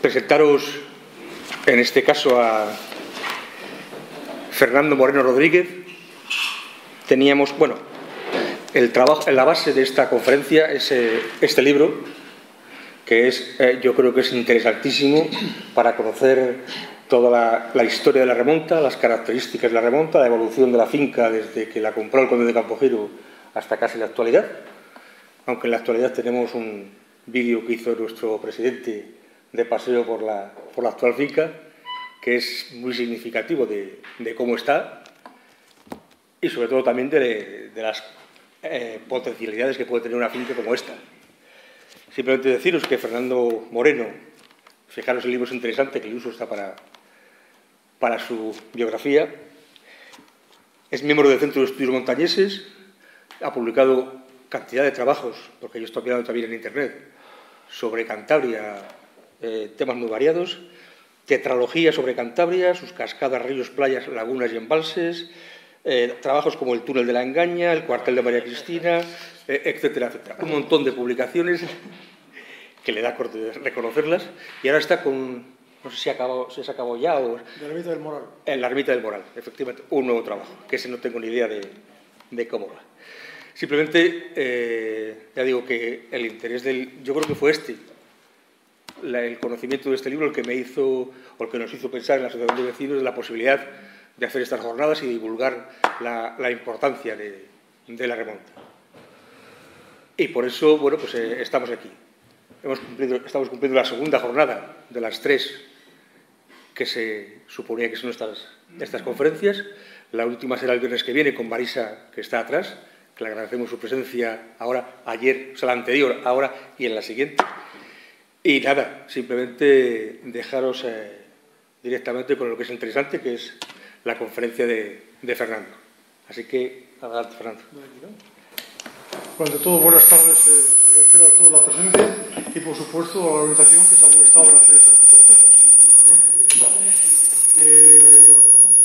presentaros, en este caso, a Fernando Moreno Rodríguez. Teníamos, bueno, el trabajo, la base de esta conferencia es eh, este libro, que es, eh, yo creo que es interesantísimo para conocer toda la, historia de la remonta, las características de la remonta, la evolución de la finca desde que la compró el conde de Campogiro hasta casi la actualidad. Aunque en la actualidad tenemos un vídeo que hizo nuestro presidente de paseo por la, por la actual finca, que es muy significativo de, cómo está y sobre todo también de, las eh, potencialidades que puede tener una finca como esta. Simplemente deciros que Fernando Moreno, fijaros el libro es interesante, que el uso está para, para su biografía, es miembro del Centro de Estudios Montañeses, ha publicado cantidad de trabajos, porque yo estoy mirando también en Internet, sobre Cantabria, eh, temas muy variados, tetralogía sobre Cantabria, sus cascadas, ríos, playas, lagunas y embalses, eh, trabajos como el túnel de la engaña, el cuartel de María Cristina, eh, etcétera, etcétera. Un montón de publicaciones que le da corte reconocerlas y ahora está con, no sé si, acabó, si se acabó ya o... la ermita del Moral. En la ermita del Moral, efectivamente, un nuevo trabajo, que ese no tengo ni idea de, de cómo va. Simplemente, eh, ya digo que el interés del... Yo creo que fue este, el conocimiento de este libro el que me hizo, o el que nos hizo pensar en la Asociación de Vecinos de la posibilidad de hacer estas jornadas y divulgar la, importancia de, la remonta. Y por eso, bueno, pues eh, estamos aquí. Hemos cumplido, estamos cumpliendo la segunda jornada de las tres que se suponía que son estas, estas conferencias. La última será el viernes que viene con Marisa, que está atrás, que le agradecemos su presencia ahora, ayer, o sea, la anterior, ahora y en la siguiente. Y nada, simplemente dejaros eh, directamente con lo que es interesante, que es la conferencia de, Fernando. Así que, adelante, Fernando. Bueno, de todo, buenas tardes. Eh, agradecer a toda la presencia y, por supuesto, a la organización que se ha molestado en hacer este tipo de cosas. ¿eh?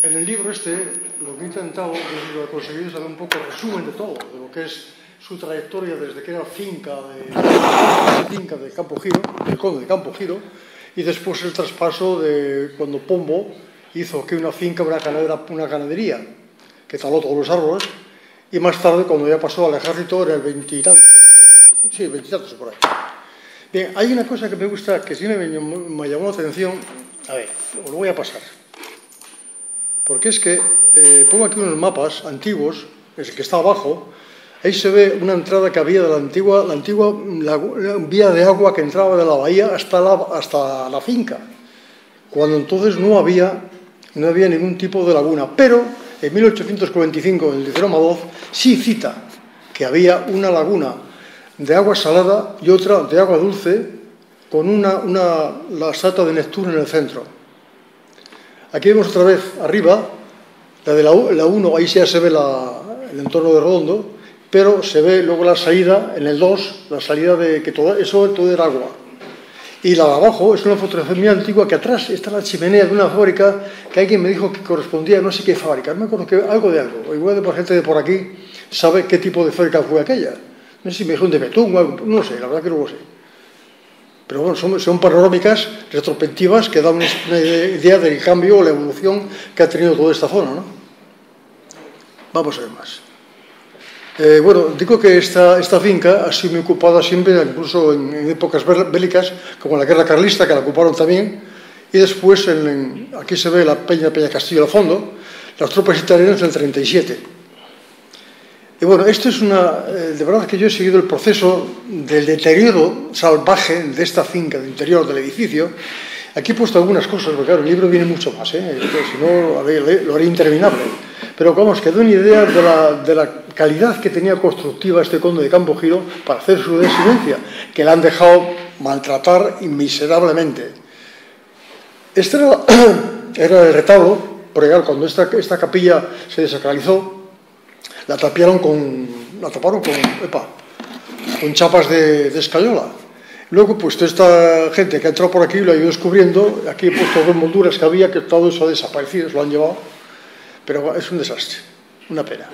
en el libro este, lo que he intentado, lo he conseguido es dar un poco resumen de todo, de lo que es su trayectoria desde que era finca de, finca de Campo Giro, el conde de Campo Giro, y después el traspaso de cuando Pombo hizo que una finca una, una ganadería, que taló todos los árboles, y más tarde, cuando ya pasó al ejército, era el veintitantos, sí, veintitantos por ahí. Bien, hay una cosa que me gusta, que sí me, me llamó la atención, a ver, os lo voy a pasar, porque es que eh, pongo aquí unos mapas antiguos, es el que está abajo, Ahí se ve una entrada que había de la antigua, la antigua vía de agua que entraba de la bahía hasta la, la finca, cuando entonces no había, no había ningún tipo de laguna. Pero en 1845, el Liceo Madoz sí cita que había una laguna de agua salada y otra de agua dulce con una, una, la estatua de Neptuno en el centro. Aquí vemos otra vez arriba, la de la, 1, ahí ya se ve el entorno de Redondo, pero se ve luego la salida en el 2, la salida de que todo eso todo era agua. Y la de abajo es una fotografía antigua que atrás está la chimenea de una fábrica que alguien me dijo que correspondía a no sé qué fábrica, no me acuerdo que algo de algo. Igual de por gente de por aquí sabe qué tipo de fábrica fue aquella. No sé si me dijeron de betún o algo, no sé, la verdad que no lo sé. Pero bueno, son, son panorámicas retrospectivas que dan una idea del cambio o la evolución que ha tenido toda esta zona. ¿no? Vamos a ver más. Eh, bueno, digo que esta, finca ha sido ocupada siempre, incluso en, épocas bélicas, como la guerra carlista, que la ocuparon también, y después aquí se ve la Peña Peña Castillo al fondo, las tropas italianas del 37. Y bueno, esto es una. Eh, de verdad que yo he seguido el proceso del deterioro salvaje de esta finca, del interior del edificio. Aquí he puesto algunas cosas, porque claro, el libro viene mucho más, ¿eh? si no lo haría interminable. Pero vamos, que da una idea de la, calidad que tenía constructiva este conde de Campo Giro para hacer su residencia, que la han dejado maltratar miserablemente. Este era, el retablo, porque cuando esta, capilla se desacralizó, la tapiaron con, la taparon con, epa, con chapas de, de escayola. Luego, pues toda esta gente que ha entrado por aquí lo ha ido descubriendo. Aquí he puesto dos molduras que había, que todo eso ha desaparecido, se lo han llevado pero es un desastre, una pena.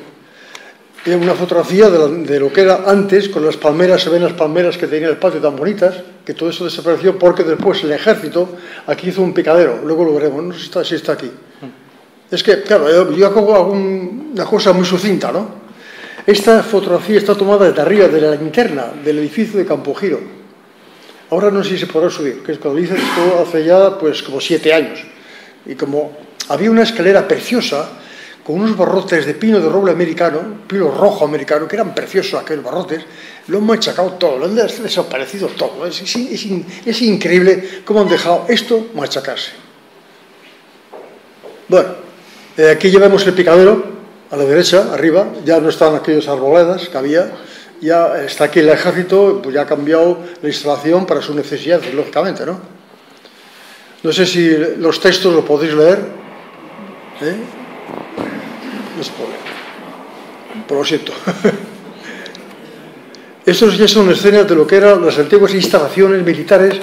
Es una fotografía de, lo que era antes, con las palmeras, se ven las palmeras que tenía el patio tan bonitas, que todo eso desapareció porque después el ejército aquí hizo un picadero, luego lo veremos, no sé si está, si está aquí. Mm. Es que, claro, yo, hago una cosa muy sucinta, ¿no? Esta fotografía está tomada desde arriba, de la linterna del edificio de Campo Giro. Ahora no sé si se podrá subir, que es cuando dice esto hace ya pues como siete años. Y como había una escalera preciosa con unos barrotes de pino de roble americano, pino rojo americano, que eran preciosos aquellos barrotes, lo han machacado todo, lo han desaparecido todo. Es, increíble cómo han dejado esto machacarse. Bueno, eh, aquí llevamos el picadero, a la derecha, arriba, ya no están aquellos arboledas que había, ya está aquí el ejército, pues ya ha cambiado la instalación para sus necesidades, lógicamente, ¿no? No sé si los textos lo podéis leer. ¿eh? Puede. Por lo siento. Estos ya son escenas de lo que eran las antiguas instalaciones militares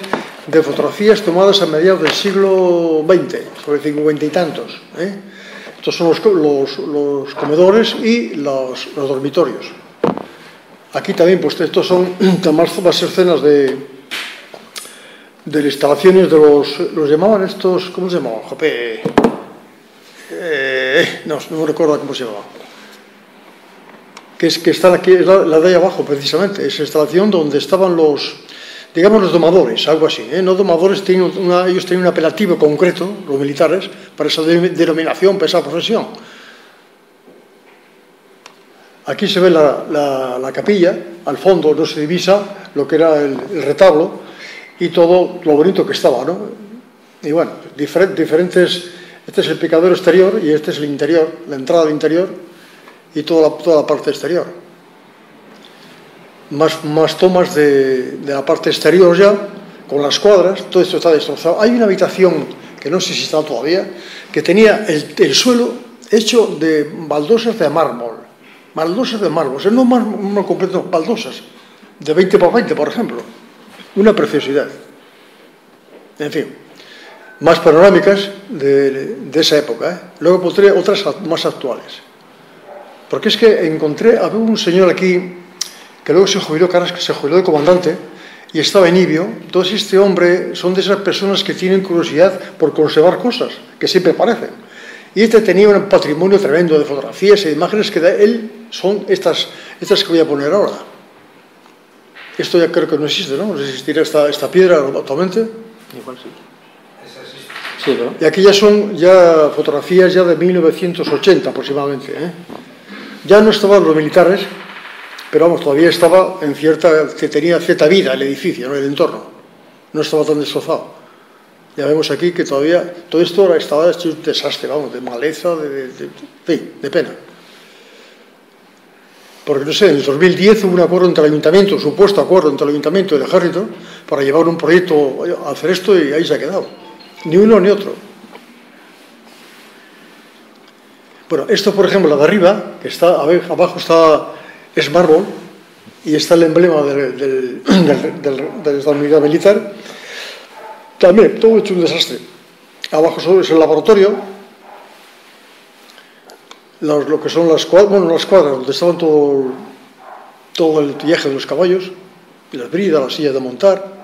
de fotografías tomadas a mediados del siglo XX, sobre cincuenta y tantos. ¿eh? Estos son los, comedores y los, dormitorios. Aquí también, pues estos son más, escenas de, de instalaciones de los, los llamaban estos, ¿cómo se llamaban? Jope, eh, eh, no, non recordo como se chamaba que, es, que está aquí, la, la de ahí abajo precisamente, esa instalación donde estaban los, digamos, los domadores, algo así. ¿eh? No domadores, tienen una, ellos tenían un apelativo concreto, los militares, para esa de, denominación, para esa profesión. Aquí se ve la, la, la, capilla, al fondo no se divisa lo que era el, el retablo y todo lo bonito que estaba, ¿no? Y bueno, difer diferentes este es el picadero exterior y este es el interior, la entrada al interior y toda toda la parte exterior más, más tomas de, la parte exterior ya, con las cuadras, todo esto está destrozado. Hay una habitación, que no sé si está todavía, que tenía el, el suelo hecho de baldosas de mármol, baldosas de mármol, o no mármol completo, baldosas, de 20 por 20, por ejemplo. Una preciosidad. En fin, más panorámicas de, de esa época. ¿eh? Luego pondré otras más actuales. Porque es que encontré, había un señor aquí que luego se jubiló, que se jubiló de comandante y estaba en Ibio. Entonces este hombre son de esas personas que tienen curiosidad por conservar cosas, que siempre aparecen. Y este tenía un patrimonio tremendo de fotografías e imágenes que de él son estas, estas que voy a poner ahora. Esto ya creo que no existe, ¿no? No existirá esta, esta piedra actualmente. Igual sí. Sí, ¿no? Y aquí ya son ya fotografías ya de 1980 aproximadamente. ¿eh? Ya no estaban los militares, pero vamos, todavía estaba en cierta, tenía cierta vida el edificio, ¿no? el entorno, no estaba tan destrozado. Ya vemos aquí que todavía, todo esto estaba hecho un desastre, vamos, de maleza, de, de, de pena. Porque no sé, en el 2010 hubo un acuerdo entre el ayuntamiento, un supuesto acuerdo entre el ayuntamiento y el ejército, para llevar un proyecto a hacer esto y ahí se ha quedado. Ni uno ni otro. Bueno, esto, por ejemplo, la de arriba, que está abajo está es mármol y está el emblema de la unidad militar. También, todo hecho un desastre. Abajo es el laboratorio, lo que son las cuadras, las cuadras donde estaban todo, todo el viaje de los caballos, y las bridas, las sillas de montar,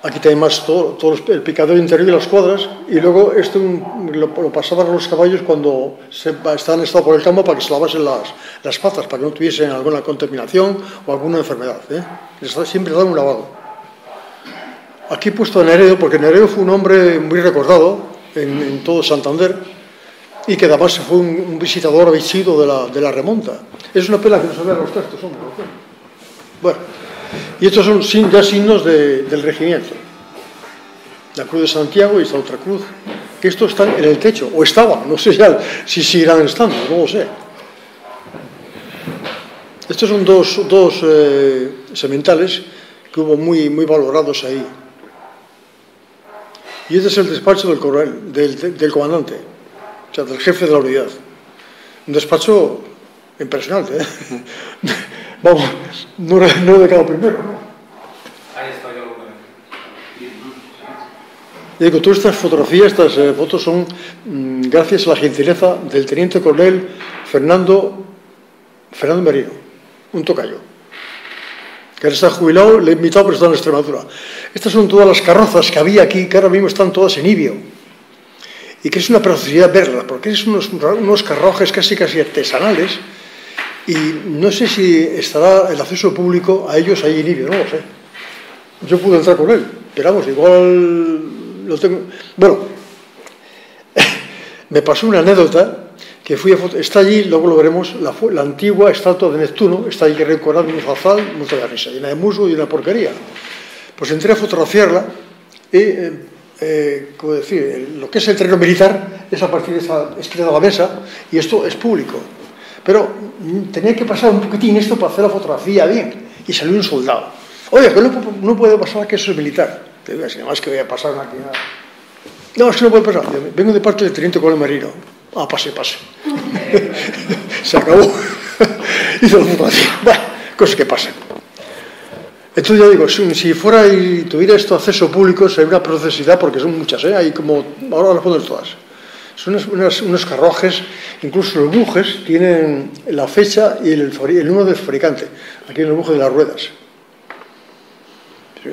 Aquí también más todo, el picadero interior y las cuadras, y luego esto lo, pasaban a los caballos cuando estaban estado por el campo para que se lavasen las, las patas, para que no tuviesen alguna contaminación o alguna enfermedad. ¿eh? siempre daban un lavado. Aquí he puesto a Neredo, porque Neredo fue un hombre muy recordado en, todo Santander y que además fue un, visitador habituado de la, de la remonta. Es una pena que no se vean los textos, hombre. Bueno. Y estos son ya signos del regimiento. La cruz de Santiago y esta otra cruz. Estos están en el techo, o estaban, no sé si seguirán estando, no lo sé. Estos son dos, dos eh, sementales que hubo muy, muy valorados ahí. Y este es el despacho del, coronel, del, del comandante, o sea, del jefe de la unidad. Un despacho impresionante, ¿eh? Vamos, no, no he quedado primero, ¿no? Ahí está yo. Digo, todas estas fotografías, estas eh, fotos son mm, gracias a la gentileza del teniente coronel Fernando, Fernando Merino, un tocayo, que ahora está jubilado, le he invitado, pero está en Extremadura. Estas son todas las carrozas que había aquí, que ahora mismo están todas en Ibio. Y que es una preciosidad verlas, porque es unos, unos carrojes casi casi artesanales, y no sé si estará el acceso público a ellos ahí en Ibio, no lo sé. Yo pude entrar con él, pero vamos, igual lo tengo. Bueno, me pasó una anécdota que fui a está allí, luego lo veremos, la, antigua estatua de Neptuno, está allí recorrada en un fazal, mucha risa, llena de musgo y una porquería. Pues entré a fotografiarla y, eh, eh, como decir, lo que es el terreno militar es a partir de esa esquina de la mesa y esto es público. Pero mm, tenía que pasar un poquitín esto para hacer la fotografía bien y salió un soldado. Oye, que no, no puede pasar que eso es militar. Te digo, si más que voy a pasar aquí. No, es que no puede pasar. Vengo de parte del teniente coronel Marino. Ah, pase, pase. Se acabó. Hizo la fotografía. Bueno, cosas que pasan. Entonces ya digo, si fuera y tuviera esto acceso público, sería una procesidad, porque son muchas, ¿eh? Hay como, ahora las ponen todas. Son unas, unos carrojes, incluso los bujes tienen la fecha y el, número del fabricante, aquí en el buje de las ruedas.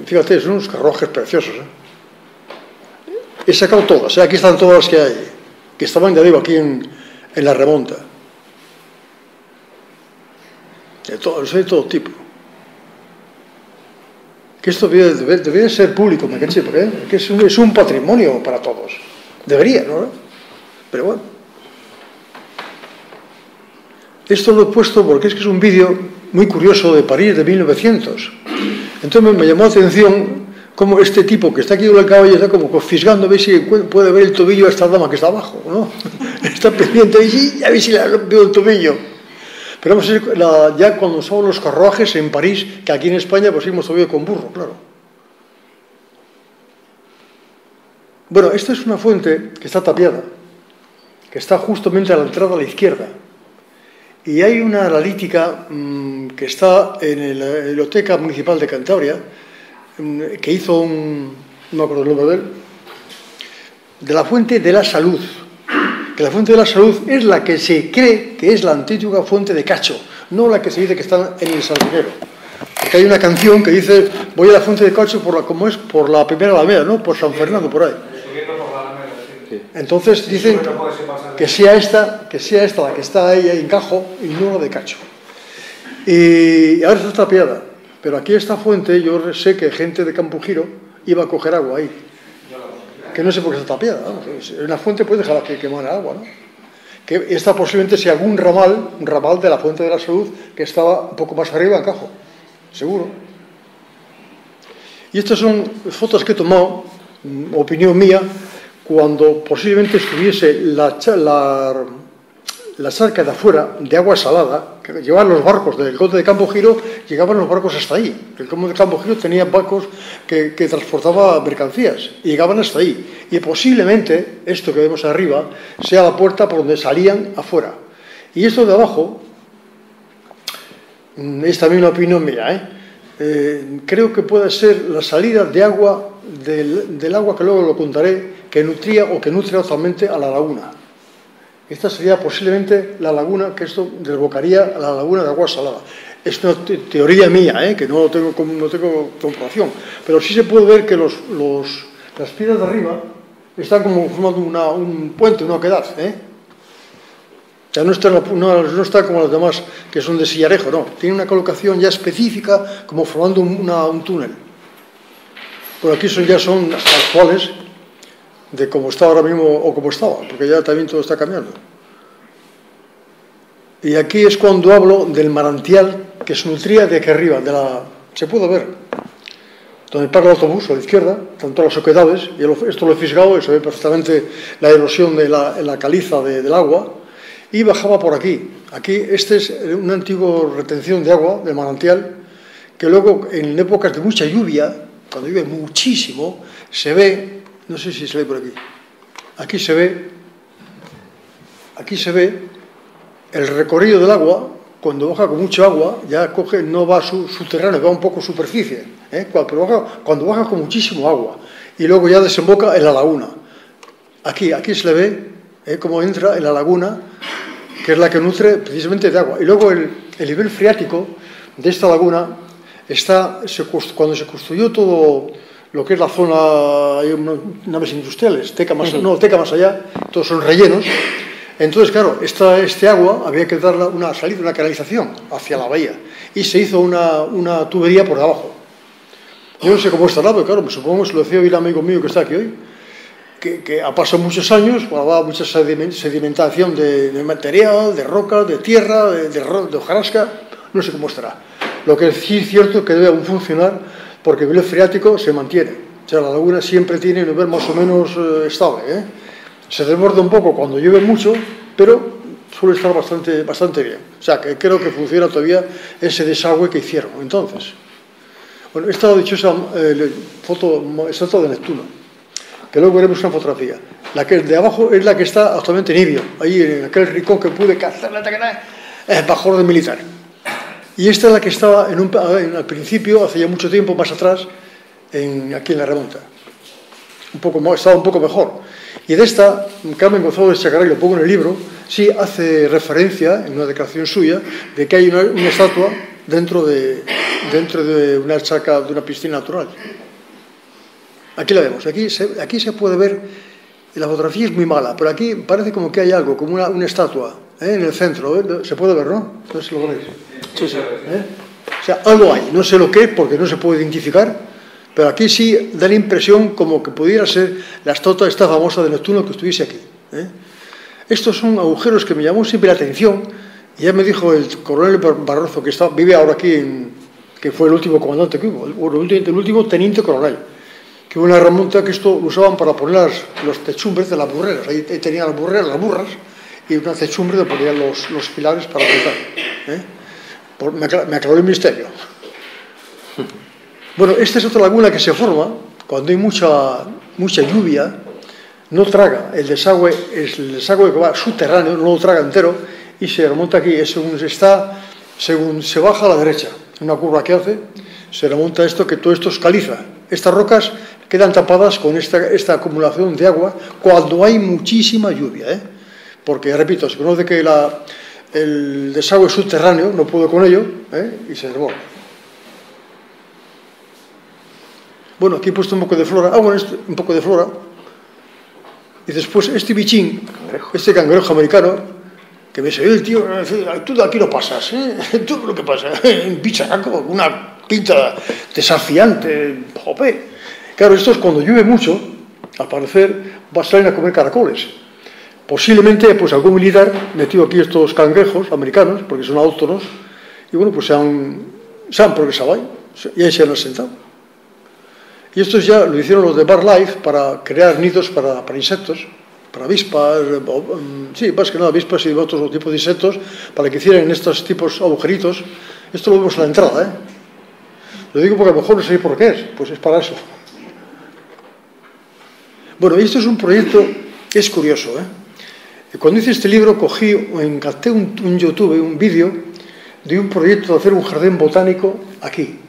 Fíjate, son unos carrojes preciosos. ¿eh? He sacado todas, ¿eh? aquí están todas las que hay que estaban, ya digo, aquí en, en la remonta. De todo, de todo tipo. Que esto debe, debe, ser público, me caché, porque que es un, es un patrimonio para todos. Debería, ¿no? Pero bueno. Esto lo he puesto porque es que es un vídeo muy curioso de París de 1900. Entonces me llamó la atención como este tipo que está aquí con el caballo está como fisgando a ver si puede ver el tobillo a esta dama que está abajo, ¿no? Está pendiente y a ver si le veo el tobillo. Pero vamos ya cuando son los carruajes en París, que aquí en España pues hemos subido con burro, claro. Bueno, esta es una fuente que está tapiada, que está justamente a la entrada a la izquierda. Y hay una analítica mmm, que está en la Biblioteca Municipal de Cantabria, que hizo un, no acuerdo el nombre de de la fuente de la salud. Que la fuente de la salud es la que se cree que es la antigua fuente de Cacho, no la que se dice que está en el Sardinero. Porque hay una canción que dice, voy a la fuente de Cacho por la, como es, por la primera Alameda, ¿no? Por San Fernando, por ahí. Entonces dicen que sea esta, que sea esta la que está ahí en Cajo y no la de Cacho. Y ahora está tapiada. Pero aquí esta fuente, yo sé que gente de Campo Giro iba a coger agua ahí. Que no sé por qué está tapiada. En una fuente puede dejar que quemar agua, ¿no? Que esta posiblemente sea algún ramal, un ramal de la fuente de la salud que estaba un poco más arriba en Cajo. Seguro. Y estas son fotos que he tomado, mm, opinión mía, cuando posiblemente estuviese la, la la charca de afuera de agua salada, que llevaban los barcos del conde de Campo Giro, llegaban los barcos hasta ahí. El conde de Campo Giro tenía barcos que, que transportaba mercancías y llegaban hasta ahí. Y posiblemente esto que vemos arriba sea la puerta por donde salían afuera. Y esto de abajo mm, es también una opinión mía. ¿eh? Eh, creo que puede ser la salida de agua del, agua que luego lo contaré que nutría o que nutre actualmente a la laguna. Esta sería posiblemente la laguna que esto desbocaría a la laguna de agua salada. Es una teoría mía, ¿eh? que no tengo, no tengo comprobación, pero sí se puede ver que los, los, las piedras de arriba están como formando una, un puente, una oquedad. ¿eh? Ya no está, no, no está, como las demás, que son de sillarejo, no. Tiene una colocación ya específica, como formando una, un túnel. Por aquí son, ya son actuales, de cómo está ahora mismo o cómo estaba, porque ya también todo está cambiando. Y aquí es cuando hablo del manantial que se nutría de aquí arriba, de la, se puede ver, donde para el autobús a la izquierda, tanto las oquedades, y esto lo he fisgado y se ve perfectamente la erosión de la, la caliza de, del agua, y bajaba por aquí. Aquí, este es una antigua retención de agua, de manantial, que luego en épocas de mucha lluvia, cuando llueve muchísimo, se ve no sé si se ve por aquí. Aquí se ve, aquí se ve el recorrido del agua, cuando baja con mucho agua, ya coge, no va su, subterráneo, va un poco superficie, ¿eh? cuando, baja, cuando baja con muchísimo agua, y luego ya desemboca en la laguna. Aquí, aquí se le ve ¿eh? cómo entra en la laguna que es la que nutre precisamente de agua. Y luego el, el nivel freático de esta laguna está, se, cuando se construyó todo lo que es la zona, hay naves industriales, teca más, no, teca más allá, todos son rellenos. Entonces, claro, esta, este agua había que darle una salida, una canalización hacia la bahía. Y se hizo una, una tubería por abajo. Yo no sé cómo estará, pero claro, me supongo, se lo decía hoy el amigo mío que está aquí hoy, que, que ha pasado muchos años, ha mucha sedimentación de, de, material, de roca, de tierra, de, de, de hojarasca, no sé cómo estará. Lo que sí es cierto es que debe aún funcionar porque el nivel freático se mantiene. O sea, la laguna siempre tiene un nivel más o menos eh, estable. ¿eh? Se desborda un poco cuando llueve mucho, pero suele estar bastante, bastante bien. O sea, que creo que funciona todavía ese desagüe que hicieron. Entonces, bueno, esta dichosa eh, foto, estatua de Neptuno, que luego veremos una fotografía. La que de abajo es la que está actualmente en Ibio, ahí en aquel rincón que pude cazar la es bajo de militar. Y esta es la que estaba en un, al principio, hace ya mucho tiempo, más atrás, en, aquí en la remonta. Un poco, estaba un poco mejor. Y de esta, Carmen Gonzalo de Chacaray, lo pongo en el libro, sí hace referencia, en una declaración suya, de que hay una, estatua dentro de, una chaca, de una piscina natural. Aquí la vemos, aquí se, puede ver, la fotografía es muy mala, pero aquí parece como que hay algo, como una, estatua, ¿eh? en el centro, se puede ver, ¿no? Si lo veis. ¿Eh? O sea, algo hay, no sé lo que, porque no se puede identificar, pero aquí sí da la impresión como que pudiera ser la estatua esta famosa de Neptuno que estuviese aquí. ¿eh? Estos son agujeros que me llamó siempre la atención, y ya me dijo el coronel Barroso, que está, vive ahora aquí, en, que fue el último comandante que hubo, el, el último teniente coronel, que hubo una remonta que esto usaban para poner los techumbres de las burreras, ahí tenían las burreras, las burras, y una techumbre donde ponían los, los pilares para apretar. ¿eh? Me, aclaró el misterio. Bueno, esta es otra laguna que se forma cuando hay mucha, mucha lluvia, no traga el desagüe, el desagüe que va subterráneo, no lo traga entero y se remonta aquí, es según se está, según se baja a la derecha, una curva que hace, se remonta esto que todo esto es caliza. Estas rocas quedan tapadas con esta, esta acumulación de agua cuando hay muchísima lluvia, ¿eh? porque, repito, se conoce que la, el desagüe subterráneo no pudo con ello ¿eh? y se desborda. Bueno, aquí he puesto un poco de flora. Ah, bueno, este, un poco de flora. Y después este bichín, este cangrejo americano, que me salió el tío, tú de aquí no pasas, ¿eh? Tú lo que pasa, un bicharaco, una pinta desafiante, jope. Claro, esto es cuando llueve mucho, al parecer, va a salir a comer caracoles. Posiblemente, pues, algún militar metido aquí estos cangrejos americanos, porque son autónomos, y bueno, pues se han, se han progresado ahí, y ahí se han asentado. Y estos ya lo hicieron los de Bar Life para crear nidos para, para insectos, para avispas, mm, sí, más que nada avispas y otros tipos de insectos, para que hicieran estos tipos agujeritos. Esto lo vemos en la entrada, ¿eh? Lo digo porque a lo mejor no sé por qué es, pues es para eso. Bueno, y esto es un proyecto, es curioso, ¿eh? Cuando hice este libro cogí, encarté un, un YouTube, un vídeo de un proyecto de hacer un jardín botánico aquí.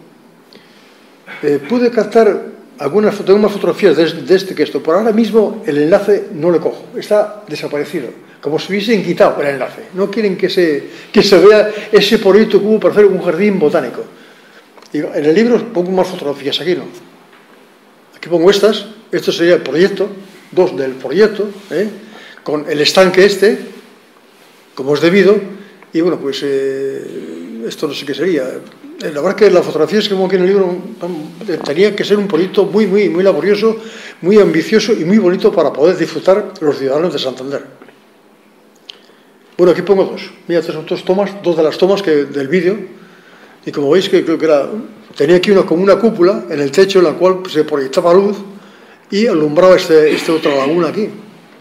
Eh, pude captar algunas tengo más fotografías de, de, este que esto, pero ahora mismo el enlace no lo cojo, está desaparecido, como si hubiesen quitado el enlace. No quieren que se, que se vea ese proyecto que hubo para hacer un jardín botánico. Y en el libro pongo más fotografías, aquí no. Aquí pongo estas, esto sería el proyecto, dos del proyecto, ¿eh? Con el estanque este, como es debido, y bueno, pues eh, esto no sé qué sería. Eh, la verdad que las fotografías que pongo aquí en el libro tenía que ser un proyecto muy, muy, muy laborioso, muy ambicioso y muy bonito para poder disfrutar los ciudadanos de Santander. Bueno, aquí pongo dos. Mira, son dos tomas, dos de las tomas que, del vídeo. Y como veis, que creo que era, tenía aquí una, como una cúpula en el techo en la cual se proyectaba luz y alumbraba este, este otra laguna aquí.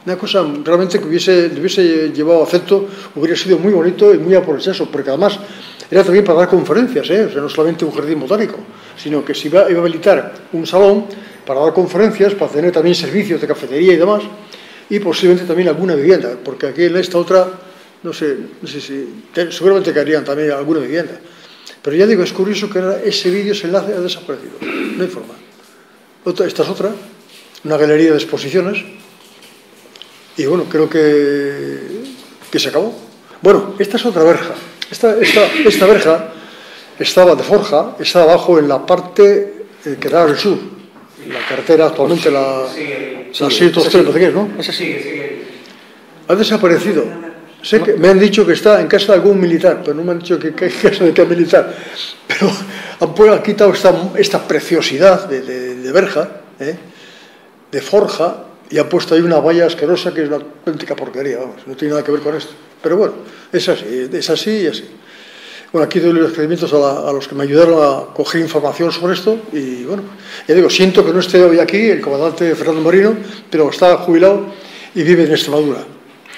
Una cosa realmente que hubiese, hubiese llevado afecto, hubiera sido muy bonito y muy aprovechado, porque además era también para dar conferencias, ¿eh? o sea, no solamente un jardín botánico, sino que se iba, iba a habilitar un salón para dar conferencias, para tener también servicios de cafetería y demás, y posiblemente también alguna vivienda, porque aquí en esta otra, no sé, no sé si, seguramente caerían también alguna vivienda. Pero ya digo, es curioso que ese vídeo, ese enlace ha desaparecido, no hay forma. Otra, esta es otra, una galería de exposiciones, y bueno, creo que, que se acabó. Bueno, esta es otra verja. Esta, esta, esta verja estaba de forja, estaba abajo en la parte eh, que da al sur. La carretera actualmente, la, Sigue, la sigue, 623, parece que es, ¿no? Esa sigue, sigue. Ha desaparecido. Sé que me han dicho que está en casa de algún militar, pero no me han dicho que, que hay casa de qué militar. Pero han, pu- han quitado esta, esta preciosidad de, de- de verja, ¿eh? de forja, y han puesto ahí una valla asquerosa que es una auténtica porquería, vamos, no tiene nada que ver con esto. Pero bueno, es así, es así y así. Bueno, aquí doy los agradecimientos a, los que me ayudaron a coger información sobre esto y bueno, ya digo, siento que no esté hoy aquí el comandante Fernando Marino, pero está jubilado y vive en Extremadura.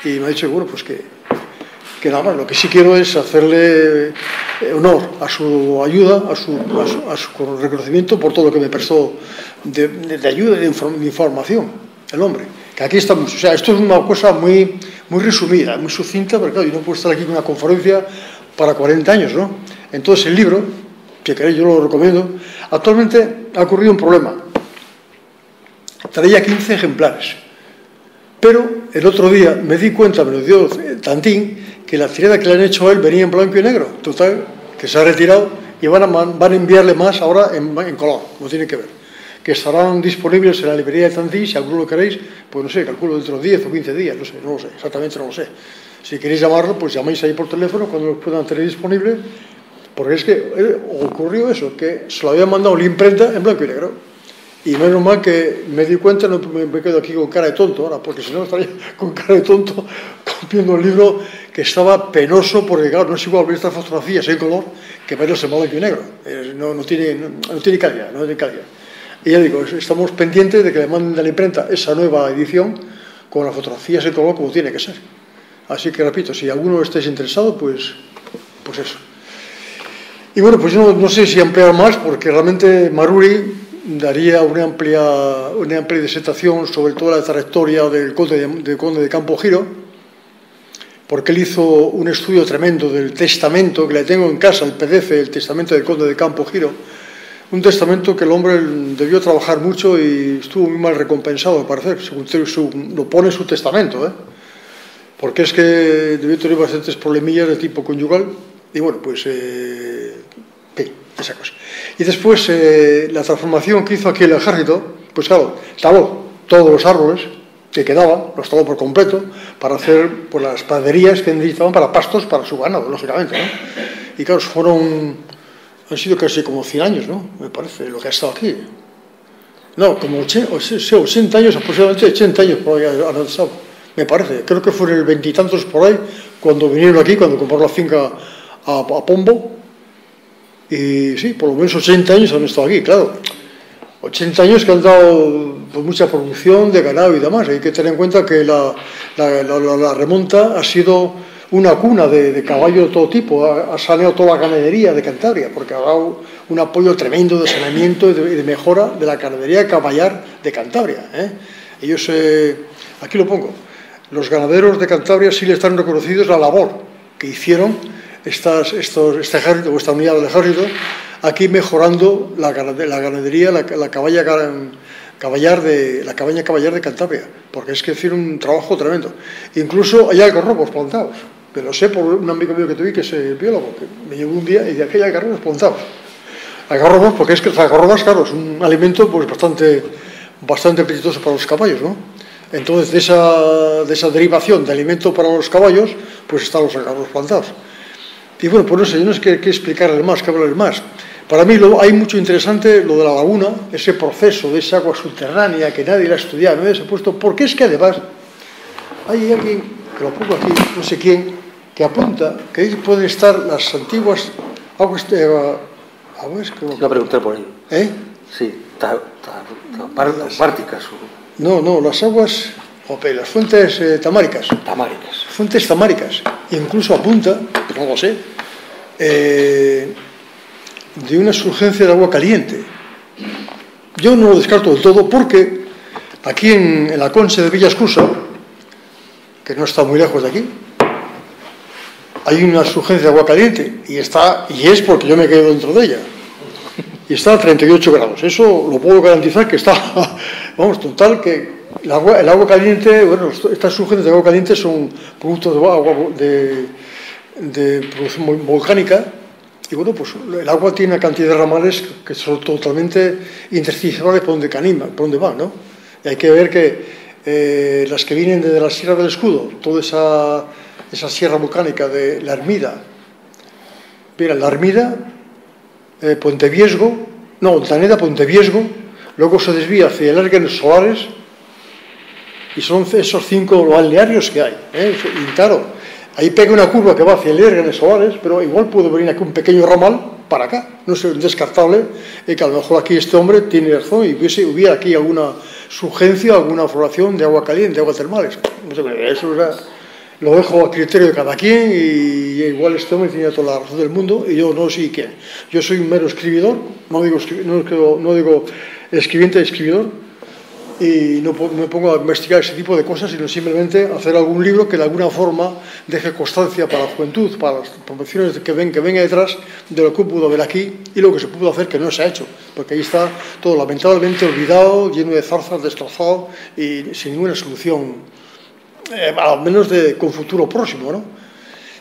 Y me ha dicho, bueno, pues que, que nada más, lo que sí quiero es hacerle eh, honor a su ayuda, a su, a su, reconocimiento por todo lo que me prestó de, ayuda y de información, el hombre. Que aquí estamos, o sea, esto es una cosa muy, muy resumida, muy sucinta, pero claro, yo no puedo estar aquí en una conferencia para 40 años, ¿no? Entonces el libro, si queréis yo lo recomiendo, actualmente ha ocurrido un problema. Traía 15 ejemplares. Pero el otro día me di cuenta, me lo dio Tantín, que la tirada que le han hecho a él venía en blanco y negro. Total, que se ha retirado y van a, van a enviarle más ahora en, en color, no tiene que ver. Que estarán disponibles en la librería de Tantín, si alguno lo queréis, pues no sé, calculo dentro de 10 o 15 días, no sé, no lo sé, exactamente no lo sé. Si queréis llamarlo, pues llamáis ahí por teléfono cuando los puedan tener disponible, porque es que eh, ocurrió eso, que se lo habían mandado la imprenta en blanco y negro. Y menos mal que me di cuenta, no me, quedo aquí con cara de tonto ahora, porque si no estaría con cara de tonto copiando un libro que estaba penoso, porque claro, no es igual ver estas fotografías en color que verlos en blanco y negro. Eh, No, no, tiene, no, no tiene calidad, no tiene calidad. Y ya digo, estamos pendientes de que le manden a la imprenta esa nueva edición con las fotografías en color como tiene que ser. Así que repito, si alguno estáis interesado, pues, pues eso. Y bueno, pues yo no, sé si ampliar más, porque realmente Maruri daría una amplia, una amplia disertación sobre toda la trayectoria del conde de Campo Giro, porque él hizo un estudio tremendo del testamento, que le tengo en casa, el PDF, el testamento del conde de Campo Giro, un testamento que el hombre debió trabajar mucho y estuvo muy mal recompensado, al parecer, según su- lo pone su testamento, ¿eh? porque es que debió tener bastantes problemillas de tipo conyugal y bueno, pues eh, esa cosa. Y después eh, la transformación que hizo aquí el ejército, pues claro, taló todos los árboles que quedaban, los taló por completo, para hacer pues, las praderías que necesitaban para pastos para su ganado, lógicamente. ¿no? Y claro, fueron, han sido casi como 100 años, ¿no? Me parece, lo que ha estado aquí. No, como 80, o sea, 80 años, aproximadamente 80 años por ahí han estado. Me parece, creo que fueron el veintitantos por ahí cuando vinieron aquí, cuando compraron la finca a, Pombo. Y sí, por lo menos 80 años han estado aquí, claro. 80 años que han dado pues, mucha producción de ganado y demás. Hay que tener en cuenta que la remonta ha sido una cuna de, de caballo de todo tipo, ha, saneado toda la ganadería de Cantabria, porque ha dado un apoyo tremendo de saneamiento y de, de mejora de la ganadería caballar de Cantabria. Ellos, eh, aquí lo pongo, los ganaderos de Cantabria sí le están reconocidos la labor que hicieron estas, estos, este ejército, esta unidad del ejército, aquí mejorando la, la ganadería, la, la caballa caballar de la cabaña caballar de Cantabria, porque es que hicieron un trabajo tremendo. Incluso hay algarrobos plantados, que lo sé por un amigo mío que tuve que es eh, biólogo, que me llevó un día y de aquí hay algarrobos plantados. Algarrobos, porque es que los algarrobos, claro, es un alimento pues bastante, bastante apetitoso para los caballos, ¿no? Entonces, de esa, de esa derivación de alimento para los caballos, pues están los algarrobos plantados. Y bueno, pues no sé, yo no sé qué, qué explicarles más, qué hablarles más. Para mí hay mucho interesante lo de la laguna, ese proceso de esa agua subterránea que nadie la ha estudiado, nadie se ha puesto, porque es que además hay alguien, que lo pongo aquí, no sé quién, que apunta que aí poden estar as antiguas aguas de a, a que... Iba a preguntar por aí. Eh? Sí, ta, ta, ta, bar, las. O... No, no, las aguas... Ope, las fuentes eh, tamáricas. Tamáricas. Fuentes tamáricas. Incluso apunta, pero no lo sé, eh, de una surgencia de agua caliente. Yo no lo descarto del todo porque aquí en, en la Concha de Villascusa, que no está muy lejos de aquí, hay una surgencia de agua caliente y está y es porque yo me quedo dentro de ella. Y está a 38 grados. Eso lo puedo garantizar que está, vamos, total que el agua, el agua caliente, bueno, estas surgencias de agua caliente son productos de agua de, de producción volcánica y bueno, pues el agua tiene una cantidad de ramales que son totalmente intersticiales por donde canima, por donde van, ¿no? Y hay que ver que eh, las que vienen desde la Sierra del Escudo, toda esa, esa sierra volcánica de la Armida, mira, la Armida, eh, Ponteviesgo, no, Ontaneda, Ponteviesgo, luego se desvía hacia el Erguenes Solares, y son esos cinco balnearios que hay. ¿eh? Claro, ahí pega una curva que va hacia el Erguenes Solares, pero igual puede venir aquí un pequeño ramal para acá. No es descartable y que a lo mejor aquí este hombre tiene razón y hubiese, hubiera aquí alguna surgencia, alguna floración de agua caliente, de agua termales. Eso lo dejo a criterio de cada quien y, igual este hombre tiene toda la razón del mundo y yo no sé quién. Yo soy un mero escribidor, no digo, no, no digo escribiente, escribidor, y no me pongo a investigar ese tipo de cosas, sino simplemente hacer algún libro que de alguna forma deje constancia para la juventud, para las promociones que ven que venga detrás de lo que pudo ver aquí y lo que se pudo hacer que no se ha hecho, porque ahí está todo lamentablemente olvidado, lleno de zarzas, destrozado y sin ninguna solución, eh, al menos de, con futuro próximo, ¿no?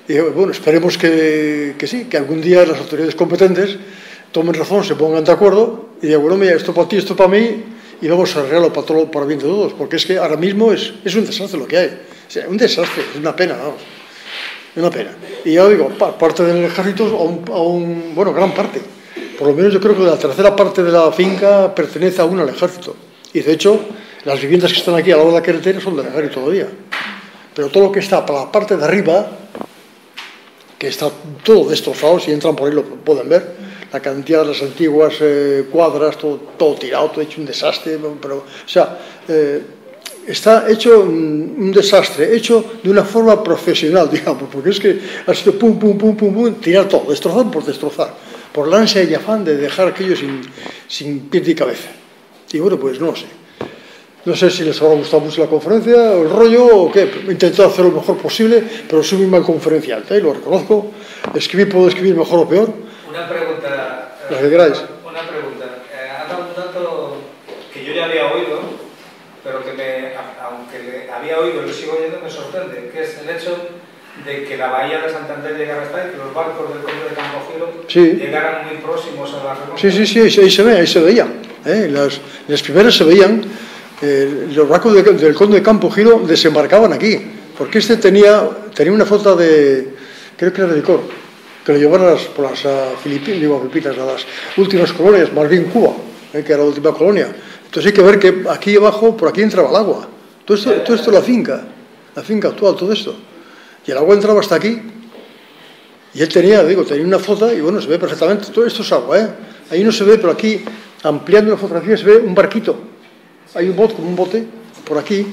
Y bueno, esperemos que, que sí, que algún día las autoridades competentes tomen razón, se pongan de acuerdo y digan, bueno, mira, esto para ti, esto para mí, y vamos a arreglarlo para, todo, para bien de todos, porque es que ahora mismo es, es un desastre lo que hay. O sea, un desastre, es una pena, vamos. Es una pena. Y ya digo, parte del ejército, a un, a bueno, gran parte. Por lo menos yo creo que la tercera parte de la finca pertenece aún al ejército. Y de hecho, las viviendas que están aquí al lado de la carretera son del ejército todavía. Pero todo lo que está para la parte de arriba, que está todo destrozado, si entran por ahí lo pueden ver, la cantidad de las antiguas eh, cuadras, todo, todo, tirado, todo hecho un desastre, pero, o sea, eh, está hecho un, desastre, hecho de una forma profesional, digamos, porque es que ha sido pum, pum, pum, pum, pum, tirar todo, destrozar por destrozar, por la ansia y afán de dejar aquello sin, sin pie y cabeza. Y bueno, pues no sé. No sé si les habrá gustado mucho la conferencia, el rollo, o qué. He intentado hacer lo mejor posible, pero soy muy mal conferenciante, ¿eh? lo reconozco. Escribir puedo escribir mejor o peor, una pregunta. Lo que queráis. Una pregunta. Eh, ha dado un dato que yo ya había oído, pero que me, aunque le había oído y lo sigo oyendo, me sorprende, que es el hecho de que la bahía de Santander llegara hasta ahí, que los barcos del Conde de Campogiro sí. llegaran muy próximos a la región. Sí, sí, sí, ahí se ve, ahí se veía. ¿eh? Las, las primeras se veían, eh, los barcos de, del Conde de Campogiro desembarcaban aquí, porque este tenía, tenía una flota de, creo que era de licor, que lo llevaron a las, por las Filipinas, digo, Filipinas, las últimas colonias, más bien Cuba, eh, que era la última colonia. Entonces hay que ver que aquí abajo, por aquí entraba el agua. Todo esto, todo esto es la finca, la finca actual, todo esto. Y el agua entraba hasta aquí. Y él tenía, digo, tenía una foto y bueno, se ve perfectamente, todo esto es agua, ¿eh? Ahí no se ve, pero aquí, ampliando la fotografía, se ve un barquito. Hay un bote, como un bote, por aquí,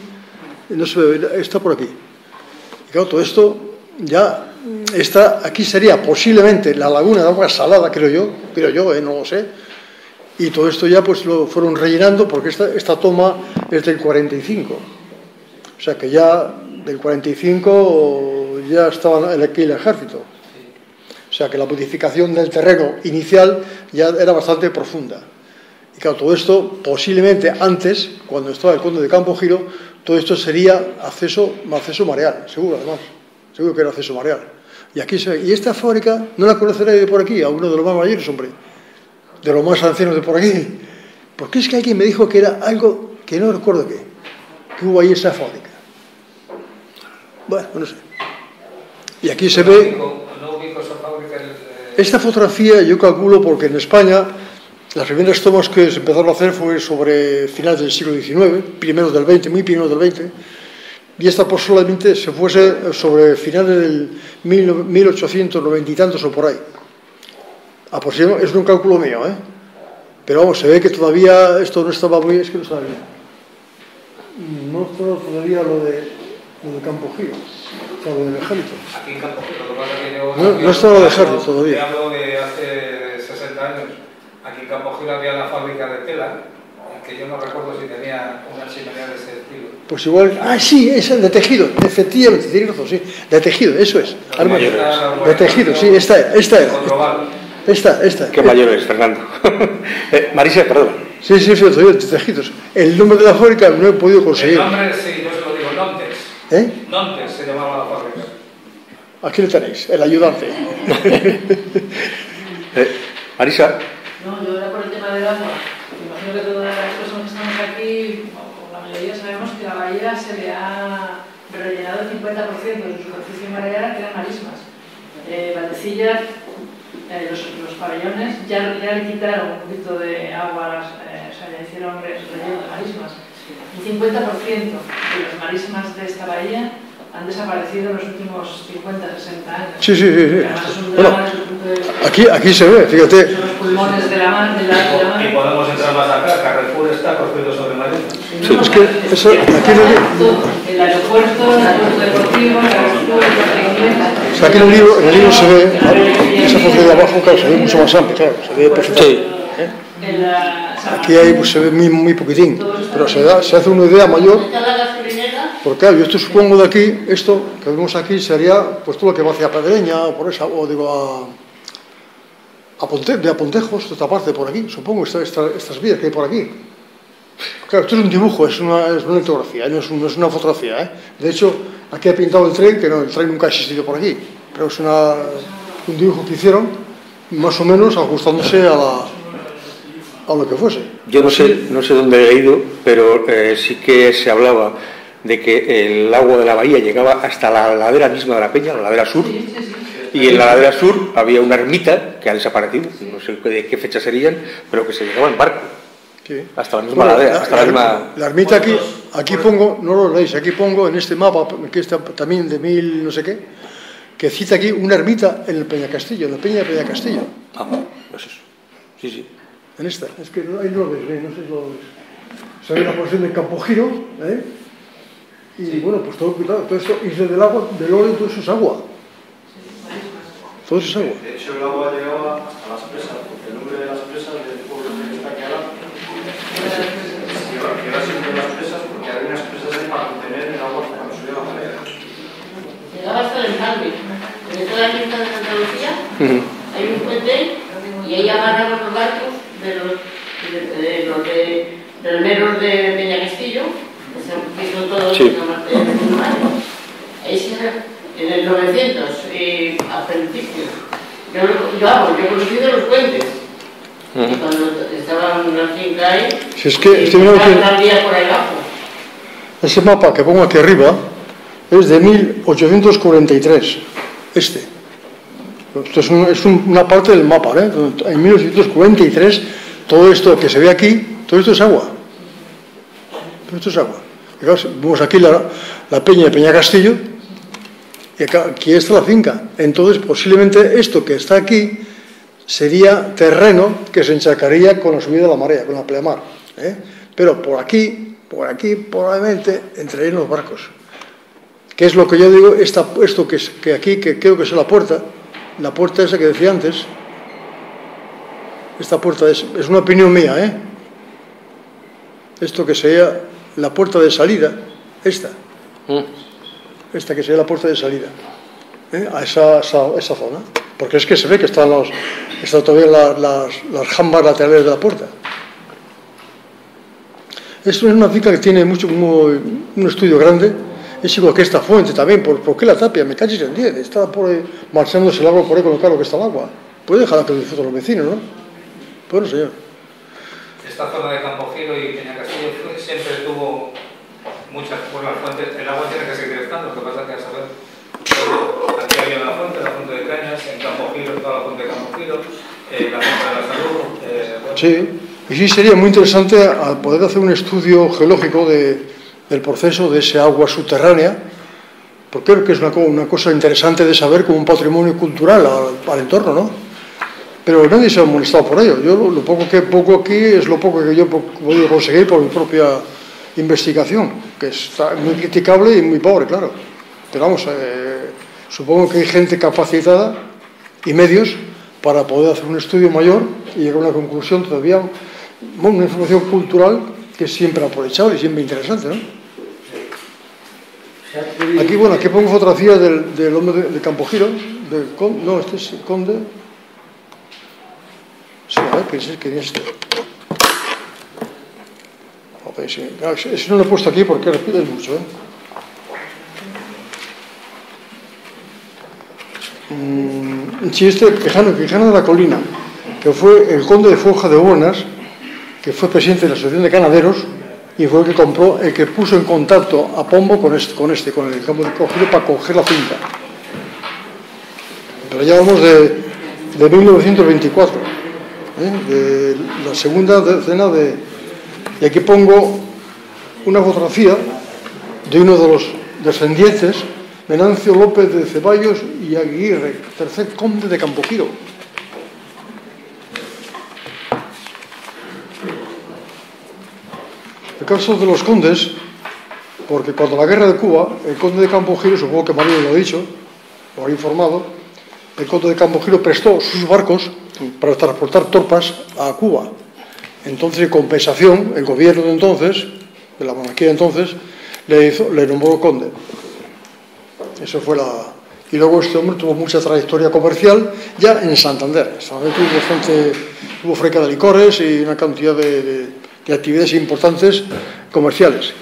no se ve, está por aquí. Y claro, todo esto ya esta, aquí sería posiblemente la laguna de agua salada, creo yo, creo yo, eh, no lo sé. Y todo esto ya pues lo fueron rellenando porque esta, esta toma es del 45. O sea que ya del 45 ya estaba aquí el ejército. O sea que la modificación del terreno inicial ya era bastante profunda. Y claro, todo esto posiblemente antes, cuando estaba el conde de Campo Giro, todo esto sería acceso, acceso mareal, seguro además. Seguro que era acceso mareal. Y aquí se Y esta fábrica no la conoceré de por aquí, a uno de los más mayores, hombre. De los más ancianos de por aquí. Porque es que alguien me dijo que era algo que no recuerdo qué. Que hubo ahí esa fábrica. Bueno, no sé. Y aquí se ve. Esta fotografía yo calculo porque en España las primeras tomas que se empezaron a hacer fue sobre finales del siglo XIX, primeros del XX, muy primeros del XX y esta solamente se fuese sobre finales del 1890 y tantos o por ahí. Aproximadamente, es un cálculo mío, ¿eh? Pero vamos, se ve que todavía esto no estaba muy... Es que no estaba bien. No estaba todavía lo de, lo de Campo Giro, o sea, lo del ejército. Aquí en Campo Giro, lo que pasa que yo... No, no estaba lo del ejército todavía. hablo de hace 60 años. En Campo Giro había la fábrica de tela, que yo no recuerdo si tenía una chimenea de ese estilo. Pues igual, ah, sí, es de tejido, efectivamente, tiene razón, sí, de tejido, eso es. de tejido, sí, esta era, esta era. Esta, esta. Qué mayor es, Fernando. eh, Marisa, perdón. Sí, sí, sí, de tejidos. El nombre de la fábrica no he podido conseguir. El nombre, sí, yo se lo digo, Nontes. ¿Eh? Nontes se llamaba la fábrica. Aquí le tenéis, el ayudante. eh, Marisa. No, yo era por el tema del agua. Imagino que todas las personas que estamos aquí, o la mayoría sabemos que la bahía se le ha rellenado el 50% de su superficie mareal, que eran marismas. Eh, eh, los, los, pabellones, ya, ya, le quitaron un poquito de agua, las, eh, o sea, le hicieron relleno de marismas. El 50% de las marismas de esta bahía han desaparecido en los últimos 50, 60 años. Sí, sí, sí. Bueno, aquí, aquí se ve, fíjate. Pulmones de la mar, de la, de la mar. Y podemos entrar más acá, Carrefour está construido sobre Madrid. Sí, es que eso, aquí en el, El aeropuerto, el aeropuerto deportivo, el aeropuerto, el o sea, aquí en el libro, en el libro se ve, ¿no? esa foto de abajo, claro, se ve mucho más amplio, claro, se ve perfectamente. En la- Aquí hay, pues, se ve muy, muy poquitín, pero se, da, se hace una idea mayor Porque claro, yo esto supongo de aquí, esto que vemos aquí sería pues todo lo que va hacia Pedreña o por esa, o digo a, a Ponte- de Apontejos, de esta parte por aquí, supongo, esta- esta- estas vías que hay por aquí. Claro, esto es un dibujo, es una, es una litografía, no es, un- no es una fotografía. ¿eh? De hecho, aquí he pintado el tren, que no, el tren nunca ha existido por aquí, pero es una, un dibujo que hicieron más o menos ajustándose a, la, a lo que fuese. Yo no sé, no sé dónde he leído, pero eh, sí que se hablaba de que el agua de la bahía llegaba hasta la ladera misma de la peña, la ladera sur, y en la ladera sur había una ermita que ha desaparecido, no sé de qué fecha serían, pero que se llegaba en barco, Sí. hasta la misma Bueno, ladera, hasta la, misma... la ermita aquí, aquí pongo, no lo leéis, aquí pongo en este mapa, que está también de mil no sé qué, que cita aquí una ermita en el Peñacastillo, en la Peña de Peñacastillo, Ah, pues eso. Sí, sí. en esta. Es que ahí no lo ves, ¿eh? no sé si lo ves. Se ve la porción del Campo Giro, ¿eh? Y bueno, pues todo, cuidado, todo esto, Isla del Agua, del Oro, todo eso es agua. Todo eso es agua. De hecho, el agua llegaba a las presas, porque el nombre de las presas del pueblo que está aquí al lado, lleva siempre las presas porque había unas presas ahí para contener el agua cuando subía la marea. llegaba hasta el embalme. En toda la lista de Santa Lucía hay un puente y ahí amarraban los barcos de los, de, de los de, remeros de Peña Castillo, que se han visto todos Sí. en la parte de Mayo. Ahí sí, en el 900, eh, a principios. Yo, yo, vamos, yo he conocido los puentes. Y cuando estaba en una finca ahí, Si es que este que- día por ahí abajo. Ese mapa que pongo aquí arriba es de 1843, este. Esto es, un- es un- una parte del mapa, ¿eh? En 1843, todo esto que se ve aquí, todo esto es agua. Todo esto es agua. Y claro, vemos aquí la, la peña de Peña Castillo, y aquí está la finca. Entonces, posiblemente esto que está aquí sería terreno que se encharcaría con la subida de la marea, con la pleamar. ¿eh? Pero por aquí, por aquí, probablemente entrarían los barcos. ¿Qué es lo que yo digo? Esta, esto que, aquí, que creo que es la puerta, la puerta esa que decía antes, esta puerta es, es una opinión mía, ¿eh? Esto que sería la puerta de salida, esta, esta que sería la puerta de salida, ¿eh? a esa, esa, esa zona. Porque es que se ve que están, los, están todavía la- las, las jambas laterales de la puerta. Esto es una finca que tiene mucho, muy- un estudio grande. Es igual que esta fuente también. ¿Por, por qué la tapia? Me cachis en 10. Está por ahí, marchándose el agua por ahí con lo caro que está el agua. Puede dejarla que lo disfruten los vecinos, ¿no? Bueno, señor. Esta zona de y Peña Castillo fue- siempre tuvo muchas por las fuentes. El agua tiene que seguir estando, lo que pasa es que a saber. Aquí había una fuente, la fuente de Cañas, en Campo Giro toda la fuente de Campo Giro, eh, la fuente de la salud. eh, bueno, Sí. Y sí sería muy interesante al poder hacer un estudio geológico de- del proceso de ese agua subterránea, porque creo que es una, una cosa interesante de saber como un patrimonio cultural al, entorno, ¿no? Pero nadie se ha molestado por ello. Yo lo, lo poco que pongo aquí es lo poco que yo he podido conseguir por mi propia investigación, que está muy criticable y muy pobre, claro. Pero vamos, eh, supongo que hay gente capacitada y medios para poder hacer un estudio mayor y llegar a una conclusión todavía, una información cultural que es siempre aprovechable y siempre interesante, ¿no? Aquí, bueno, aquí pongo fotografías del, del hombre de, de Campo Giro, del con- no, este es el conde. Sí, a ver, ¿quién es, quién es este? Ver, sí. Ese no lo he puesto aquí porque repites mucho, ¿eh? un chiste Quijano, Quijano de la Colina, que fue el conde de Foja de Buenas, que fue presidente de la Asociación de Ganaderos y fue el que compró, el que puso en contacto a Pombo con este, con, este, el campo de cogido para coger la finca. Pero ya vamos de, de 1924, ¿eh? de la segunda decena de... Y aquí pongo una fotografía de uno de los descendientes, Venancio López de Ceballos y Aguirre, tercer conde de Campoquiro. El caso de los condes, porque cuando la guerra de Cuba, el conde de Campogiro, supongo que María lo ha dicho, lo ha informado, el conde de Campogiro prestó sus barcos para transportar tropas a Cuba. Entonces, en compensación, el gobierno de entonces, de la monarquía de entonces, le, hizo, le nombró conde. Eso fue la... Y luego este hombre tuvo mucha trayectoria comercial ya en Santander. Santander tuvo, bastante, tuvo freca de licores y una cantidad de, de, de actividades importantes comerciales.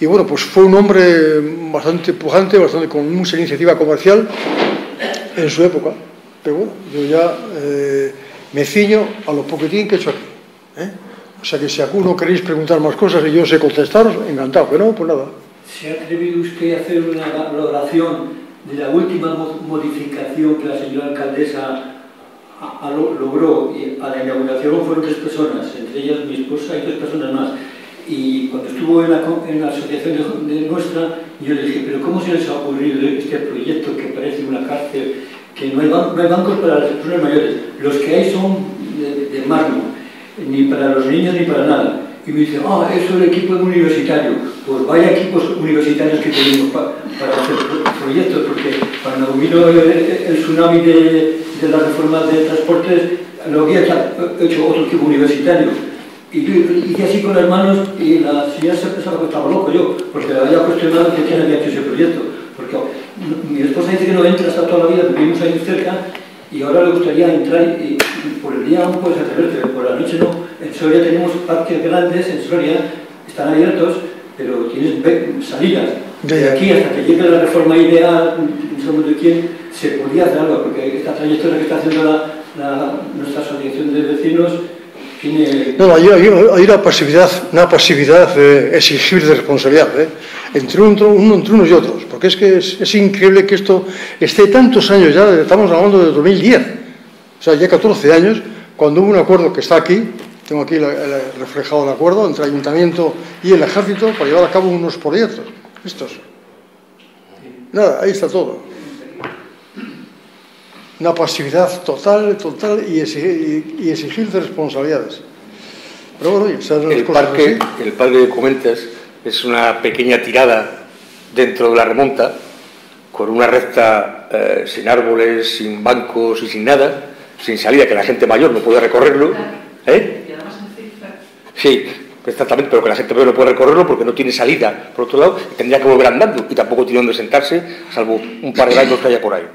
Y bueno, pues fue un hombre bastante pujante, bastante con mucha iniciativa comercial en su época. Pero bueno, yo ya eh, me ciño a lo poquitín que he hecho aquí. ¿eh? O sea que si alguno queréis preguntar más cosas y yo sé contestaros, encantado. Que no, pues nada. ¿Se ha atrevido usted a hacer una valoración de la última modificación que la señora alcaldesa logró? A la inauguración fueron tres personas, entre ellas mi esposa y tres personas más. Y cuando estuvo en la, asociación de, nuestra, yo le dije, pero ¿cómo se les ha ocurrido este proyecto que parece una cárcel, que no hay, ban no hay bancos para las personas mayores? Los que hay son de, de mármol, ni para los niños ni para nada. Y me dice, ah, eso es el equipo universitario. Pues vaya equipos universitarios que tenemos pa, para hacer proyectos, porque cuando vino el, tsunami de, de la reforma de transportes, lo había hecho otro equipo universitario. Y yo hice así con las manos y la señora se pensaba que estaba loco yo, porque le había cuestionado que quién había hecho ese proyecto. Porque mi esposa dice que no entra hasta toda la vida, vivimos ahí cerca, y ahora le gustaría entrar y, y por el día aún puedes atreverte, pero por la noche no. En Soria tenemos parques grandes, en Soria están abiertos, pero tienes salidas. De aquí hasta que llegue la reforma ideal, no sabemos de quién, se podría hacer algo, porque esta trayectoria que está haciendo la, la, nuestra asociación de vecinos tiene... No, hay, hay, hay una pasividad, una pasividad de exigir de responsabilidad ¿eh? entre, un, uno, entre unos y otros, porque es que es, es, increíble que esto esté tantos años ya, estamos hablando de 2010, o sea, ya 14 años, cuando hubo un acuerdo que está aquí, tengo aquí la, la, reflejado el acuerdo entre el ayuntamiento y el ejército para llevar a cabo unos proyectos, estos. Nada, ahí está todo. Una pasividad total, total y exigir, y, y exigir de responsabilidades. Pero bueno, oye, el, parque, así. el parque que comentas es una pequeña tirada dentro de la remonta, con una recta eh, sin árboles, sin bancos y sin nada, sin salida, que la gente mayor no puede recorrerlo. ¿Eh? Sí, exactamente, pero que la gente mayor no puede recorrerlo porque no tiene salida por otro lado y tendría que volver andando y tampoco tiene donde sentarse, salvo un par de bancos que haya por ahí.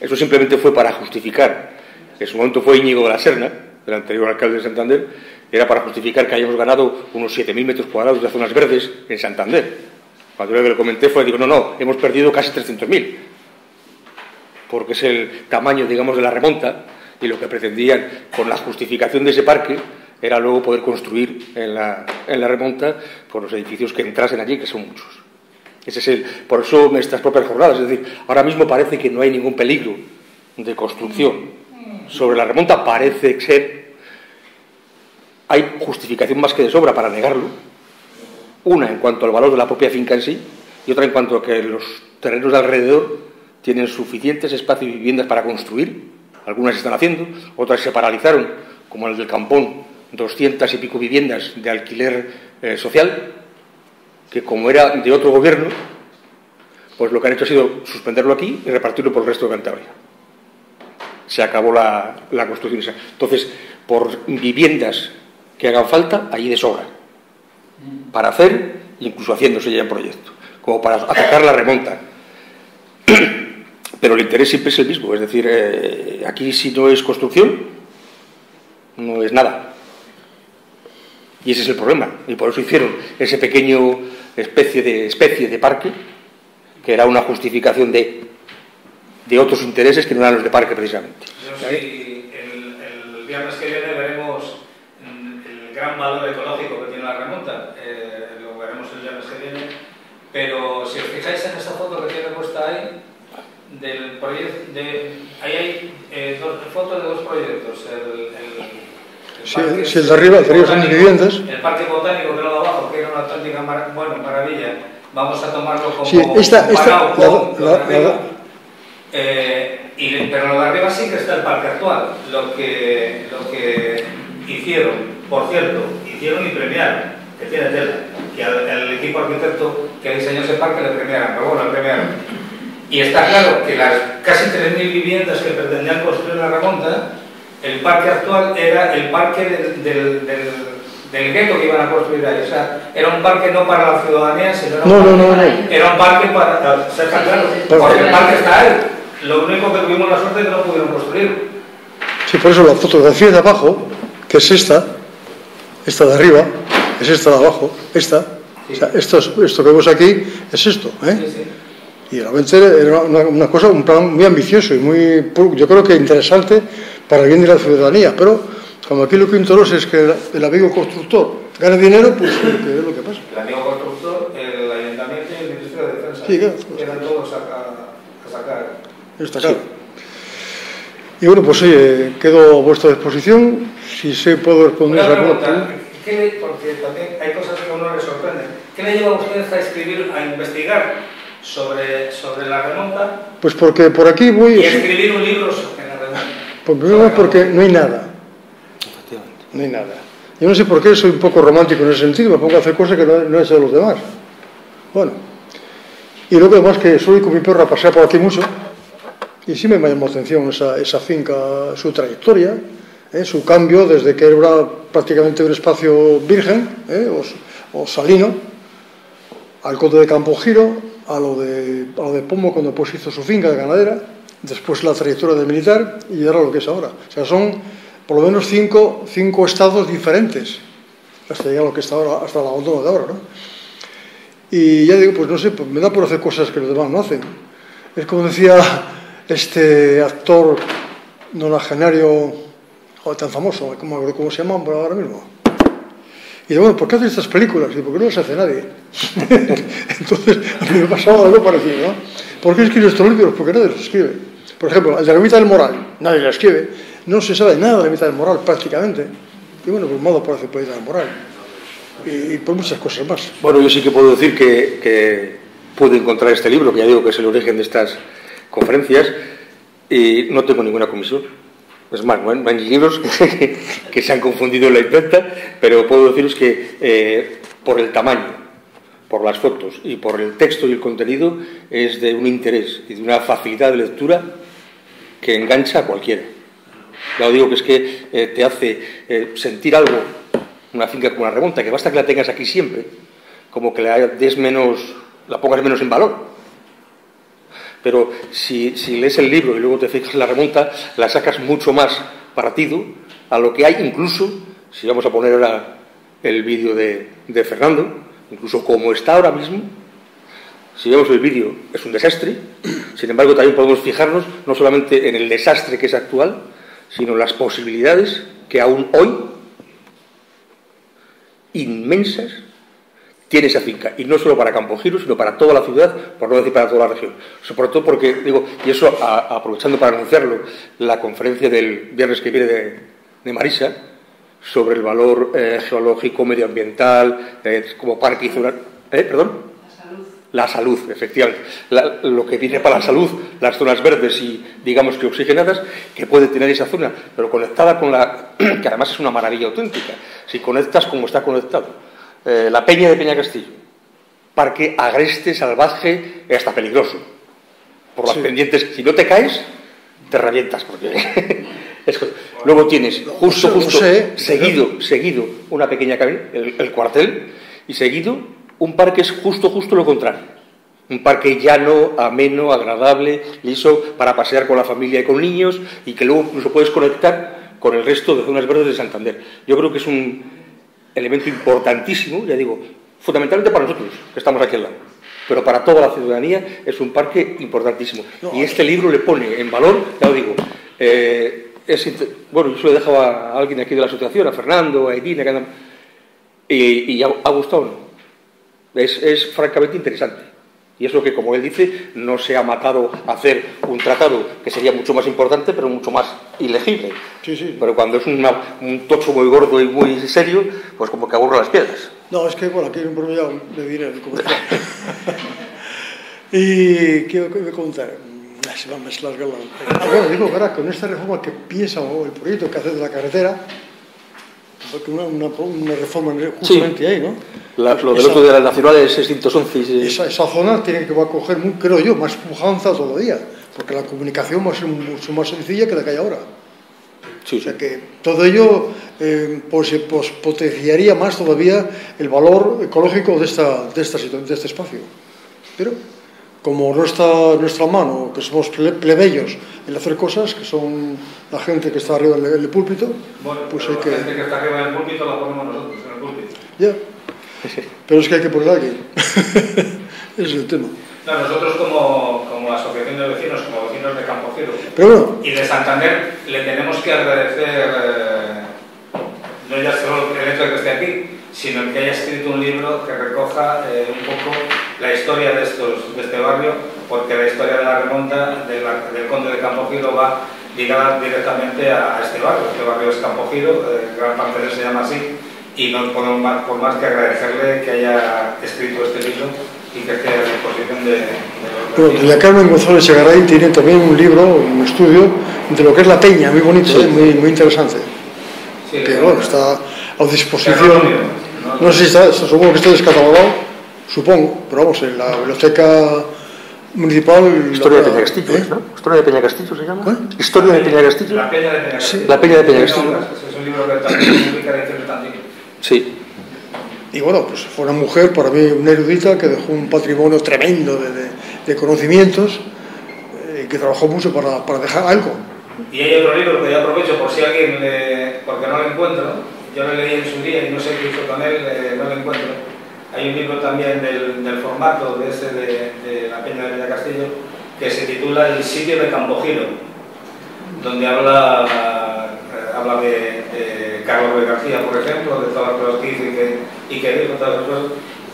Eso simplemente fue para justificar, en su momento fue Íñigo de la Serna, el anterior alcalde de Santander, era para justificar que hayamos ganado unos 7.000 metros cuadrados de zonas verdes en Santander. Cuando yo le comenté fue, digo, no, no, hemos perdido casi 300.000, porque es el tamaño, digamos, de la remonta y lo que pretendían con la justificación de ese parque era luego poder construir en la, en la remonta por los edificios que entrasen allí, que son muchos. Ese es el, por eso estas propias jornadas, es decir, ahora mismo parece que no hay ningún peligro de construcción. Sobre la remonta, parece ser, hay justificación más que de sobra para negarlo, una en cuanto al valor de la propia finca en sí y otra en cuanto a que los terrenos de alrededor tienen suficientes espacios y viviendas para construir, algunas están haciendo, otras se paralizaron, como el del Campón, doscientas y pico viviendas de alquiler eh, social, que como era de otro gobierno, pues lo que han hecho ha sido suspenderlo aquí y repartirlo por el resto de Cantabria. Se acabó la, la construcción. Entonces, por viviendas que hagan falta, allí de sobra. Para hacer, incluso haciéndose ya en proyecto, como para atacar la remonta. Pero el interés siempre es el mismo, es decir, eh, aquí si no es construcción, no es nada. Y ese es el problema. Y por eso hicieron ese pequeño especie de, especie de parque, que era una justificación de. de otros intereses que no eran los de parque precisamente. El, el viernes que viene veremos el gran valor ecológico que tiene la remonta, eh, lo veremos el viernes que viene, pero si os fijáis en esa foto que tiene puesta ahí, del proyecto, de, ahí hay eh, dos, fotos de dos proyectos, el, el, el Sí, parque- sí, el de arriba, el de arriba son viviendas. El parque botánico que lo de abajo, que era una auténtica mar- bueno, maravilla, vamos a tomarlo como Sí, esta- esta- con la- la- arriba. la- Eh, y, pero lo de arriba sí que está el parque actual. Lo que, lo que hicieron, por cierto, hicieron y premiaron, que tiene tela, que al, al equipo arquitecto que diseñó ese parque le premiaron, pero bueno, le premiaron. Y está claro que las casi 3.000 viviendas que pretendían construir en la remonta, el parque actual era el parque del, del, del, del gueto que iban a construir ahí. O sea, era un parque no para la ciudadanía, sino era un No, no, parque no, no. era un parque para. ¿se está Sí, claro? sí, sí. Porque el parque está ahí. Lo único que tuvimos la suerte es que no pudieron construir. Sí, por eso la fotografía de abajo, que es esta, esta de arriba, es esta de abajo, esta. O sea, esto, es- esto que vemos aquí es esto, ¿eh? Sí, sí. Y realmente era una, una cosa, un plan muy ambicioso y muy, yo creo que interesante para el bien de la ciudadanía. Pero como aquí lo que interesa es que el, el amigo constructor gane dinero, pues que es lo que pasa. El amigo constructor, el ayuntamiento y el Ministerio de Defensa. Sí, claro. Eran todos a, sacar. Está claro. Y bueno, pues oye, quedo a vuestra disposición. Si sé, puedo responder Una a alguna pregunta, pregunta. ¿qué le- porque también hay cosas que a uno le sorprenden. ¿Qué le lleva a usted a escribir, a investigar sobre, sobre la remonta Pues porque por aquí voy. y escribir un libro sobre primero es porque no hay nada. No hay nada. Yo no sé por qué soy un poco romántico en ese sentido, me pongo a hacer cosas que no, no he hecho de los demás. Bueno. Y luego además que soy con mi perro a pasear por aquí mucho, y sí me llamó la atención esa, esa finca, su trayectoria, ¿eh? su cambio desde que era prácticamente un espacio virgen ¿eh? o, o salino, al conde de Campo Giro, a lo de, a lo de Pomo cuando pues hizo su finca de ganadera, después la trayectoria de militar y ahora lo que es ahora. O sea, son por lo menos cinco, cinco estados diferentes hasta llegar a lo que está ahora, hasta el abandono de ahora, ¿no? Y ya digo, pues no sé, pues me da por hacer cosas que los demás no hacen. Es como decía este actor nonagenario, joder, tan famoso, ¿cómo, cómo se llama ahora mismo? Y digo, bueno, ¿por qué haces estas películas? Y porque no las hace nadie. Entonces, a mí me pasaba algo parecido, ¿no? ¿Por qué escribes estos libros? Porque nadie los escribe. Por ejemplo, el de la ermita del moral, nadie lo escribe. No se sabe nada de la ermita del moral, prácticamente. Y bueno, pues modo por hacer poesía del moral. Y, por muchas cosas más. Bueno, yo sí que puedo decir que, que pude encontrar este libro, que ya digo que es el origen de estas conferencias, y no tengo ninguna comisión. Es más, no hay, libros que, que se han confundido en la imprenta, pero puedo deciros que eh, por el tamaño, por las fotos y por el texto y el contenido es de un interés y de una facilidad de lectura que engancha a cualquiera. Ya os digo que es que eh, te hace eh, sentir algo, una finca como la remonta, que basta que la tengas aquí siempre, como que la des menos, la pongas menos en valor. Pero si, si lees el libro y luego te fijas en la remonta, la sacas mucho más partido a lo que hay, incluso, si vamos a poner ahora el vídeo de, de Fernando, incluso como está ahora mismo, si vemos el vídeo es un desastre, sin embargo también podemos fijarnos no solamente en el desastre que es actual, sino en las posibilidades que aún hoy, inmensas, tiene esa finca. Y no solo para Campogiro, sino para toda la ciudad, por no decir para toda la región. Sobre todo porque, digo, y eso aprovechando para anunciarlo, la conferencia del viernes que viene de, Marisa, sobre el valor eh, geológico, medioambiental, eh, como parque. ¿Eh? ¿Perdón? La salud. Efectivamente. La- lo que viene para la salud, las zonas verdes y, digamos que oxigenadas, que puede tener esa zona, pero conectada con la. que además es una maravilla auténtica. Si conectas como está conectado. Eh, la Peña de Peña Castillo. Parque agreste, salvaje hasta peligroso. Por las Sí. pendientes. Si no te caes, te revientas. Porque es Luego tienes justo, no justo, sé, seguido, seguido, una pequeña cabina, el, el cuartel, y seguido un parque es justo, justo lo contrario. Un parque llano, ameno, agradable, liso, para pasear con la familia y con niños, y que luego incluso puedes conectar con el resto de zonas verdes de Santander. Yo creo que es un elemento importantísimo, ya digo, fundamentalmente para nosotros, que estamos aquí al lado. pero para toda la ciudadanía es un parque importantísimo. No, y este libro le pone en valor, ya lo digo, eh, es bueno, yo se lo dejaba a alguien aquí de la asociación, a Fernando, a Irina, que andan- y, y ha, ha gustado, ¿no? Es, es francamente interesante. Y eso que, como él dice, no se ha matado a hacer un tratado que sería mucho más importante, pero mucho más ilegible. Sí, sí. Pero cuando es una- un tocho muy gordo y muy serio, pues como que aburre las piedras. No, es que, bueno, aquí hay un problema de dinero comercial. y quiero que me contar. Ah, Se va a mezclar la... Ah, bueno, digo, verá, con esta reforma que piensa o el proyecto que hace de la carretera, porque una, una, una reforma justamente ahí, ¿no? La- lo del otro de las nacionales 611 y se- Esa, esa zona tiene que va a coger, creo yo, más pujanza todavía, porque la comunicación va a ser mucho más sencilla que la que hay ahora. Sí, O sí. sea que todo ello eh, pues, eh, pues, potenciaría más todavía el valor ecológico de, esta, de, esta, de este espacio. Pero como no está en nuestra mano, que somos ple- plebeyos en hacer cosas, que son la gente que está arriba en el, en el púlpito, Bueno, pues hay que... la gente que está arriba del púlpito la ponemos nosotros en el púlpito. Ya. Pero es que hay que poner a alguien. Es el tema. No, nosotros como, como asociación de vecinos, como vecinos de Campo Giro Pero bueno, y de Santander, le tenemos que agradecer eh, no ya solo el hecho de que esté aquí, sino que haya escrito un libro que recoja eh, un poco la historia de, estos, de este barrio, porque la historia de la remonta de la- del conde de Campo Giro va ligada directamente a, a este barrio. Este barrio es Campo Giro, eh, gran parte de él se llama así, y no podemos más, por más que agradecerle que haya escrito este libro y que esté a disposición de, de los Bueno, doña Carmen González Segaray tiene también un libro, un estudio de lo que es la peña, muy bonito, ¿eh? muy, muy interesante. Sí, Que bueno, está a disposición. ¿No? Sé si está, supongo que está descatalogado, supongo, pero vamos, en la biblioteca municipal. Historia de Peña Castillo, ¿eh? ¿no? Historia de Peña Castillo se llama. ¿Cuál? Historia de Peña Castillo. La Peña de Peña Castillo. La Peña de Peña Castillo. Es un libro que también publica. Sí. Y bueno, pues fue una mujer, para mí, una erudita que dejó un patrimonio tremendo de, de- de conocimientos eh, que trabajó mucho para, para dejar algo. Y hay otro libro que yo aprovecho por si alguien, le- porque no lo encuentro, yo lo leí en su día y no sé qué hizo con él, eh, no lo encuentro. Hay un libro también del, del formato de ese de, de la Peña de Peña Castillo que se titula El sitio de Campogiro, donde habla, eh, habla de, de Carlos Ruiz García, por ejemplo, de todas las cosas que hizo y que, y que dijo, todas las cosas.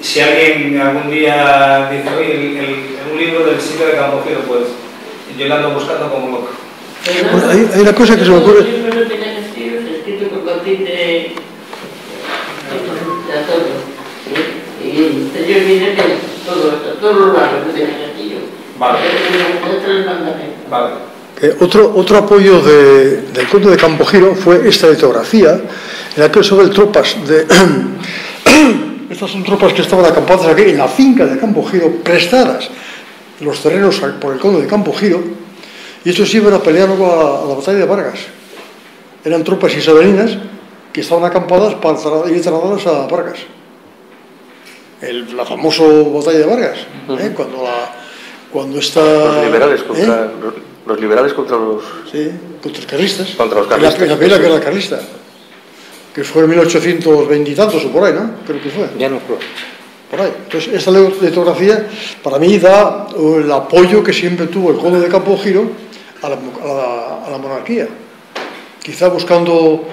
Si alguien algún día dice, oye, el- el- un libro del sitio de Campogiro, pues yo lo ando buscando como loco. Bueno, hay- hay una cosa que se me ocurre. De, de Antonio. ¿sí? Y ellos vienen de todo, todos los barrios de Peña Castillo. Vale. Otros mandan. Vale. Eh, otro, otro apoyo de- del conde de Campogiro fue esta litografía, en la que sobre tropas de... Estas son tropas que estaban acampadas aquí en la finca de Campogiro, prestadas los terrenos por el conde de Campogiro, y estos iban a pelear luego a, a la batalla de Vargas. Eran tropas isabelinas que estaban acampadas para ir trasladadas a Vargas. El- la famosa batalla de Vargas, ¿eh? cuando, la, cuando está... Los liberales ¿eh? contra, los, los liberales contra los... Sí, contra los carlistas. Contra los carlistas. En la, primera guerra carlista. Que fue en 1820 y tantos o por ahí, ¿no? Creo que fue. Ya no creo. Por ahí. Entonces, esta litografía para mí da uh, el apoyo que siempre tuvo el conde de Campo Giro a la, a la- a la monarquía. Quizá buscando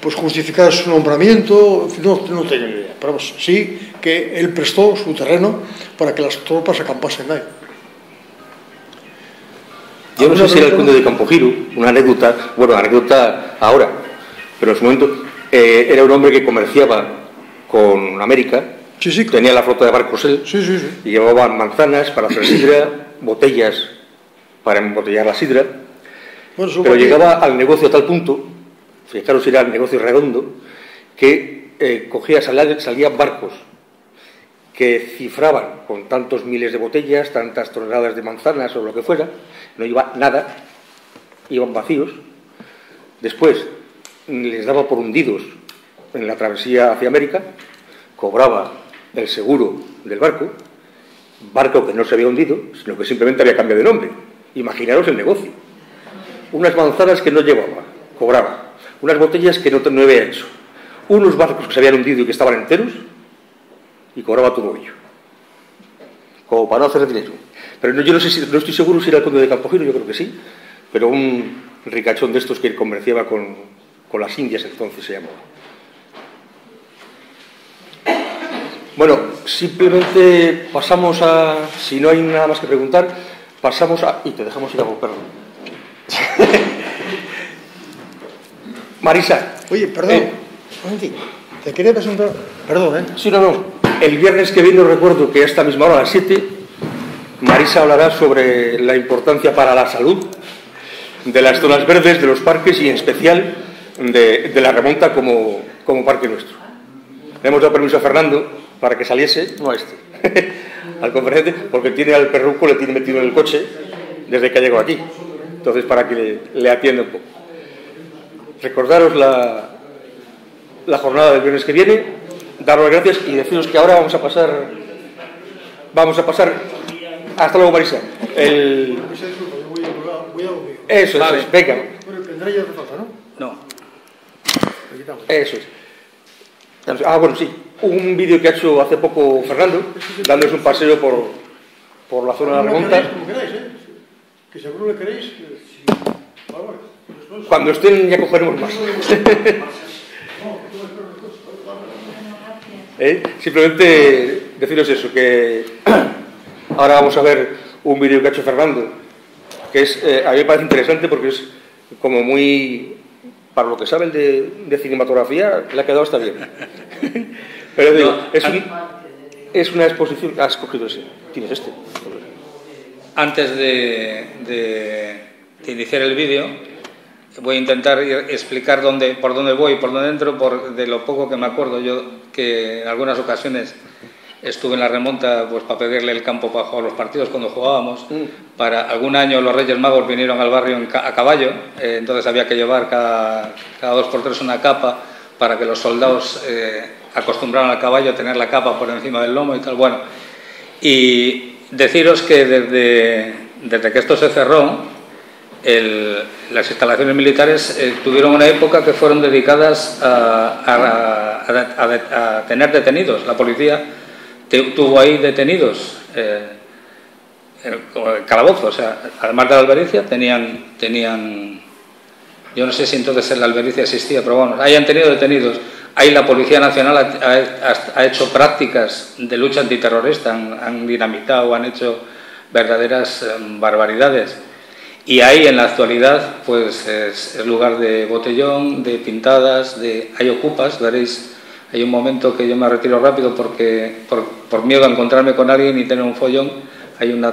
pues, justificar su nombramiento, no, no tengo ni idea. Pero sí que él prestó su terreno para que las tropas acampasen ahí. Yo no ¿Alguna sé si era el conde de Campogiro, una anécdota, bueno, anécdota ahora, pero en su momento eh, era un hombre que comerciaba con América, Sí, sí. tenía la flota de barcos él, Sí, y llevaban manzanas para hacer sidra, botellas para embotellar la sidra, Bueno, pero llegaba al negocio a tal punto, fijaros era el negocio redondo, que eh, cogía, salía- salían barcos que cifraban con tantos miles de botellas, tantas toneladas de manzanas o lo que fuera, no iba nada, iban vacíos. Después les daba por hundidos en la travesía hacia América, cobraba el seguro del barco, barco que no se había hundido, sino que simplemente había cambiado de nombre. Imaginaros el negocio. Unas manzanas que no llevaba, cobraba. Unas botellas que no, no había hecho. Unos barcos que se habían hundido y que estaban enteros, y cobraba todo ello. como para no hacer dinero. Pero no, yo no, sé si, no estoy seguro si era el conde de Campogiro, yo creo que sí, pero un ricachón de estos que comerciaba con, con las Indias entonces se llamaba. Bueno, simplemente pasamos a, si no hay nada más que preguntar, pasamos a... y te dejamos ir a perro. Marisa. Oye, perdón, Eh. Te quería presentar... Perdón, ¿eh? Sí, no, no. El viernes que viene recuerdo que a esta misma hora, a las 7, Marisa hablará sobre la importancia para la salud de las zonas verdes, de los parques y en especial de, de la remonta como, como parque nuestro. Le hemos dado permiso a Fernando para que saliese, no a este, al conferente, porque tiene al perruco, le tiene metido en el coche desde que ha llegado aquí. Entonces, para que le, le atienda un poco. Recordaros la, la jornada del viernes que viene, daros las gracias y deciros que ahora vamos a pasar, vamos a pasar, hasta luego Marisa, el, eso, eso es, venga, ¿no? Eso es. Ah, bueno, sí, un vídeo que ha hecho hace poco Fernando, dándonos un paseo por, por la zona de la remonta. queráis, como queráis, ¿eh? Que seguro le queréis. Cuando estén ya cogeremos más. ¿Eh? Simplemente deciros eso, que ahora vamos a ver un vídeo que ha hecho Fernando, que es, eh, a mí me parece interesante porque es como muy, para lo que saben de, de cinematografía, le ha quedado hasta bien. Pero digo, No, es, un- es una exposición, has cogido ese, tienes este. Antes de, de- de iniciar el vídeo, voy a intentar ir- explicar dónde, por dónde voy, por dónde entro, por, de lo poco que me acuerdo. Yo que en algunas ocasiones estuve en la remonta pues, para pedirle el campo para jugar los partidos cuando jugábamos. Para algún año los Reyes Magos vinieron al barrio a caballo, eh, entonces había que llevar cada, cada dos por tres una capa para que los soldados eh, acostumbraran al caballo a tener la capa por encima del lomo y tal. Bueno, y deciros que desde, desde que esto se cerró, el- las instalaciones militares eh, tuvieron una época que fueron dedicadas a, a- a- a- tener detenidos. La policía te- tuvo ahí detenidos. eh, el, calabozo, o sea, además de la albericia, tenían, tenían, yo no sé si entonces en la albericia existía, pero bueno, ahí han tenido detenidos. Ahí la Policía Nacional ha, ha- hecho prácticas de lucha antiterrorista, han, han dinamitado, han hecho verdaderas eh, barbaridades. Y ahí en la actualidad, pues es, lugar de botellón, de pintadas, de hay ocupas, veréis, hay un momento que yo me retiro rápido porque por, por miedo a encontrarme con alguien y tener un follón, hay una,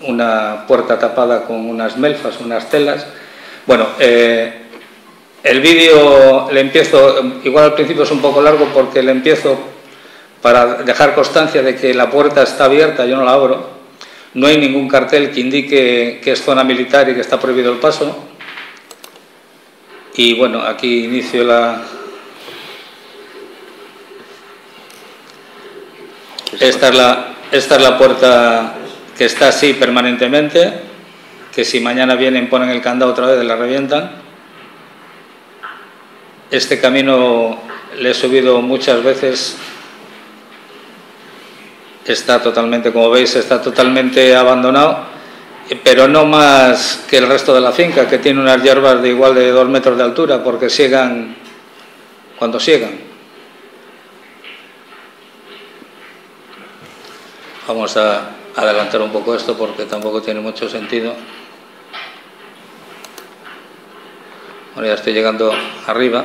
una puerta tapada con unas melfas, unas telas. Bueno, eh, el vídeo le empiezo, igual al principio es un poco largo porque le empiezo para dejar constancia de que la puerta está abierta, yo no la abro. No hay ningún cartel que indique que es zona militar y que está prohibido el paso. Y bueno, aquí inicio la... Esta es la, esta es la puerta que está así permanentemente, que si mañana vienen ponen el candado otra vez la revientan. Este camino le he subido muchas veces está totalmente, como veis, está totalmente abandonado, pero no más que el resto de la finca, que tiene unas hierbas de igual de dos metros de altura, porque siegan cuando siegan. Vamos a adelantar un poco esto porque tampoco tiene mucho sentido. Bueno, ya estoy llegando arriba.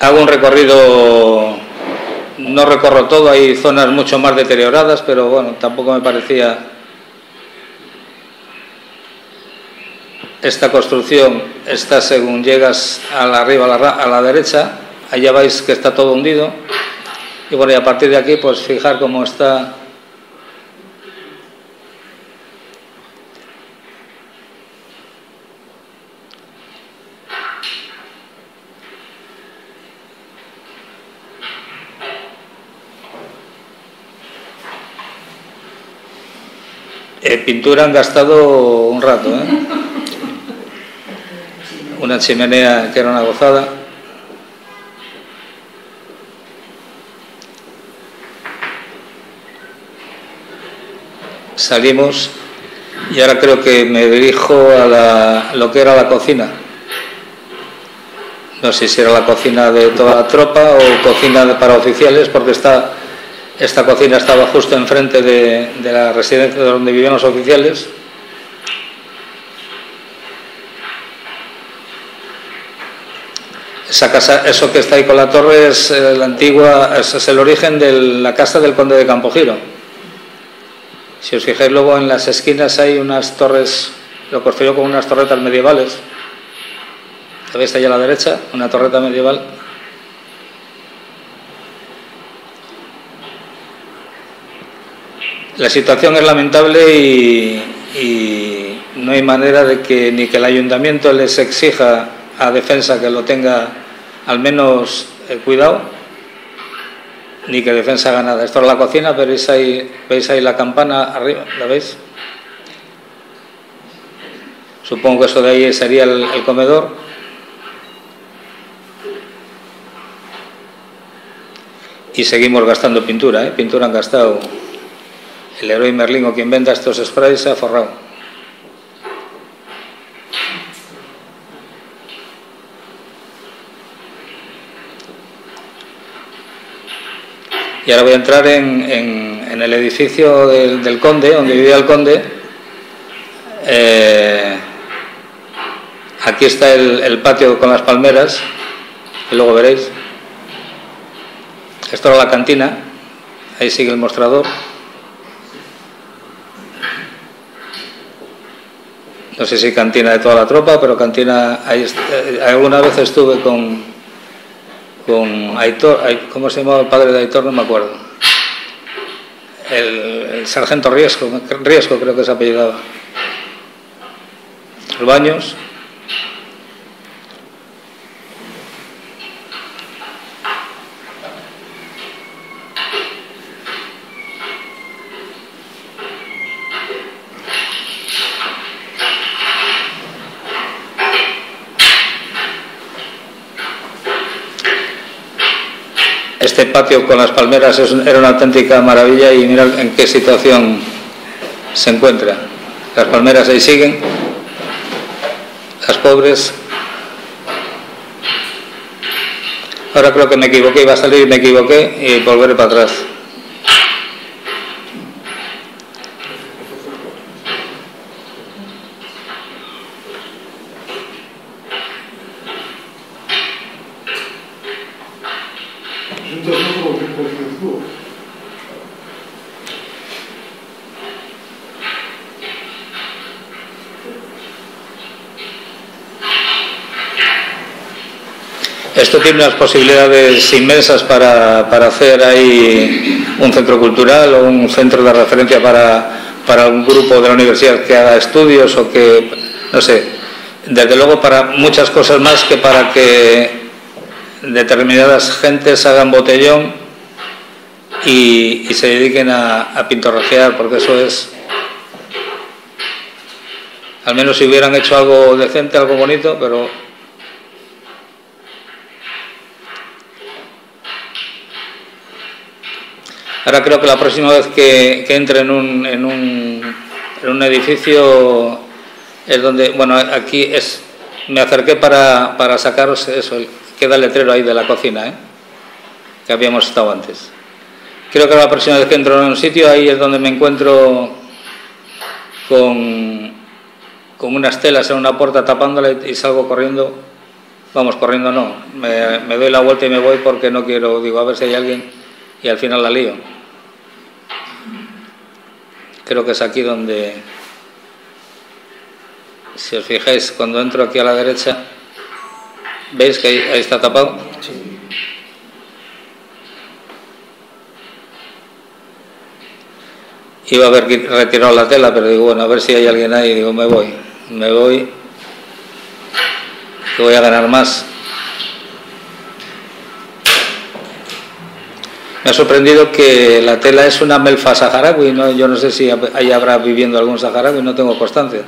Hago un recorrido, no recorro todo, hay zonas mucho más deterioradas, pero bueno, tampoco me parecía esta construcción está según llegas a la arriba a la, derecha, allá vais que está todo hundido. Y bueno, y a partir de aquí pues fijar cómo está pintura han gastado un rato, ¿eh? Una chimenea que era una gozada. Salimos y ahora creo que me dirijo a la, lo que era la cocina. No sé si era la cocina de toda la tropa o cocina para oficiales porque está esta cocina estaba justo enfrente de, la residencia donde vivían los oficiales. Esa casa, eso que está ahí con la torre es eh, la antigua, es el origen de la casa del conde de Campogiro. Si os fijáis luego en las esquinas hay unas torres, lo construyó con unas torretas medievales. ¿La veis ahí a la derecha? Una torreta medieval. La situación es lamentable y, no hay manera de que ni que el ayuntamiento les exija a defensa que lo tenga al menos eh, cuidado, ni que defensa haga nada. Esto es la cocina, ahí, veis ahí la campana arriba, ¿la veis? Supongo que eso de ahí sería el, el comedor. Y seguimos gastando pintura, ¿eh? pintura han gastado. El héroe Merlín o quien venda estos sprays se ha forrado. Y ahora voy a entrar en, el edificio del, del, conde, donde vivía el conde. Eh, aquí está el, el, patio con las palmeras, que luego veréis. Esto era la cantina, ahí sigue el mostrador. No sé si cantina de toda la tropa, pero cantina, ahí, eh, alguna vez estuve con, con Aitor, ¿cómo se llamaba el padre de Aitor? No me acuerdo. El, el sargento Riesco, Riesco creo que se apellidaba. Los baños. Este patio con las palmeras es, era una auténtica maravilla y mira en qué situación se encuentra. Las palmeras ahí siguen, las pobres. Ahora creo que me equivoqué, iba a salir me equivoqué y volveré para atrás. Esto tiene unas posibilidades inmensas para, para, hacer ahí un centro cultural o un centro de referencia para, para un grupo de la universidad que haga estudios o que, no sé, desde luego para muchas cosas más que para que determinadas gentes hagan botellón y, se dediquen a, a pintorrejear, porque eso es, al menos si hubieran hecho algo decente, algo bonito, pero Ahora creo que la próxima vez que, que entre en un, en, un, en un, edificio es donde, bueno, aquí es, me acerqué para, para sacaros eso, queda el letrero ahí de la cocina, ¿eh? que habíamos estado antes. Creo que la próxima vez que entro en un sitio, ahí es donde me encuentro con, con unas telas en una puerta tapándola y salgo corriendo. Vamos, corriendo no, me, me doy la vuelta y me voy porque no quiero, digo, a ver si hay alguien y al final la lío. Creo que es aquí donde, si os fijáis, cuando entro aquí a la derecha, ¿veis que ahí, ahí está tapado? Sí. Iba a haber retirado la tela, pero digo, bueno, a ver si hay alguien ahí. Digo, me voy, me voy, que voy a ganar más. Me ha sorprendido que la tela es una melfa saharaui, ¿no? yo no sé si ahí habrá viviendo algún saharaui, no tengo constancia.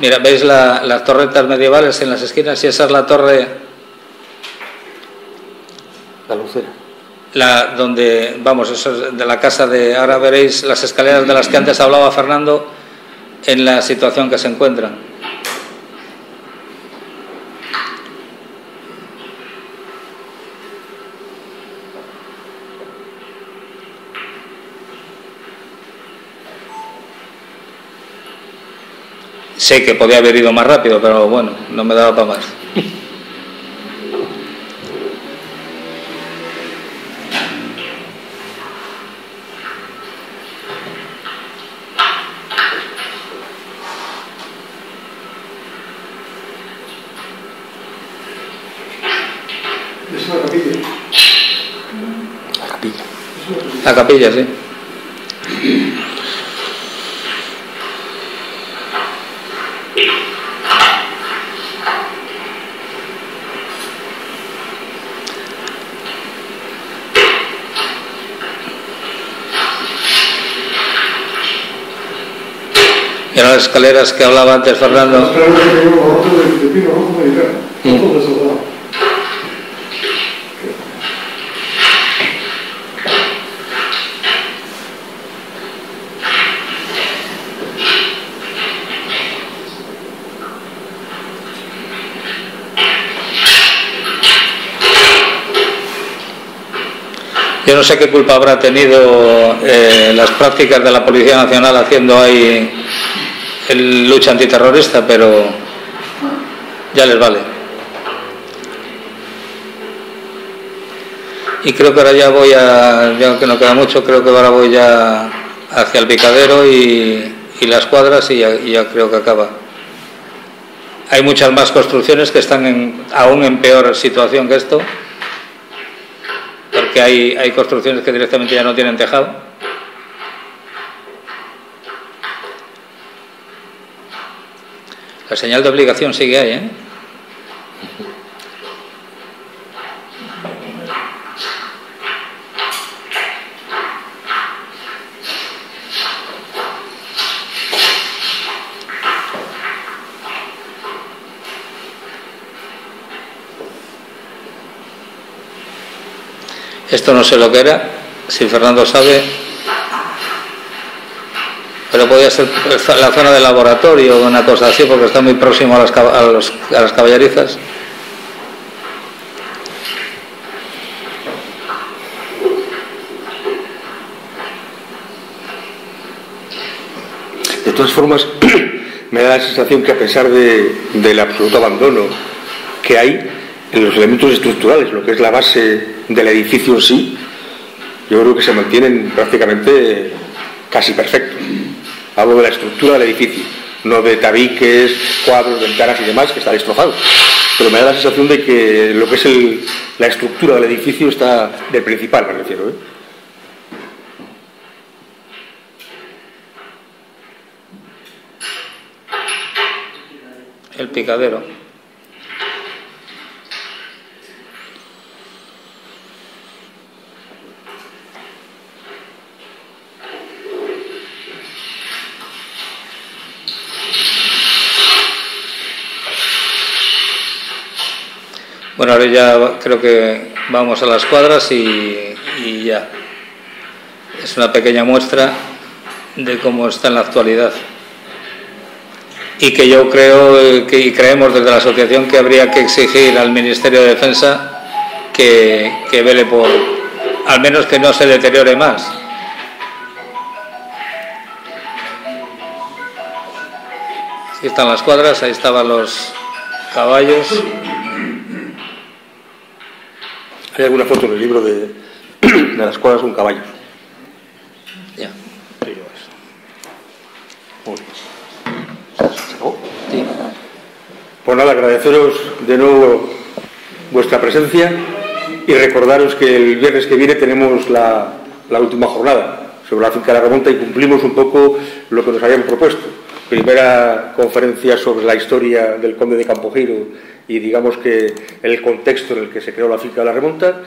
Mira, ¿veis la, las torretas medievales en las esquinas? Y esa es la torre... La lucera. la, donde, vamos, eso es de la casa de, ahora veréis las escaleras de las que antes hablaba Fernando, en la situación que se encuentran. Sé que podía haber ido más rápido, pero bueno, no me daba para más. La capilla, sí. Y las escaleras que hablaba antes Fernando. Mm. Yo no sé qué culpa habrá tenido eh, las prácticas de la Policía Nacional haciendo ahí el lucha antiterrorista, pero ya les vale. Y creo que ahora ya voy a, ya que no queda mucho, creo que ahora voy ya hacia el picadero y, las cuadras y ya, creo que acaba. Hay muchas más construcciones que están aún en peor situación que esto porque hay, hay construcciones que directamente ya no tienen tejado. La señal de obligación sigue ahí, ¿eh? Esto no sé lo que era, si Fernando sabe, pero podía ser la zona de laboratorio o una cosa así, porque está muy próximo a las, a las caballerizas. De todas formas, me da la sensación que a pesar del absoluto abandono que hay, en los elementos estructurales, lo que es la base del edificio en sí, yo creo que se mantienen prácticamente casi perfectos. Hablo de la estructura del edificio, no de tabiques, cuadros, ventanas y demás, que está destrozado. Pero me da la sensación de que lo que es la estructura del edificio está del principal, me refiero. ¿eh? El picadero. Bueno, ahora ya creo que vamos a las cuadras y, ya. Es una pequeña muestra de cómo está en la actualidad. Y que yo creo que, y creemos desde la asociación que habría que exigir al Ministerio de Defensa que, que vele por, al menos que no se deteriore más. Aquí están las cuadras, ahí estaban los caballos. Hay alguna foto en el libro de, de las cuadras un caballo. Ya. Muy bien. Pues nada, agradeceros de nuevo vuestra presencia y recordaros que el viernes que viene tenemos la, la última jornada sobre la finca de la remonta y cumplimos un poco lo que nos habíamos propuesto. Primera conferencia sobre la historia del conde de Campogiro y digamos que el contexto en el que se creó la finca de la remonta.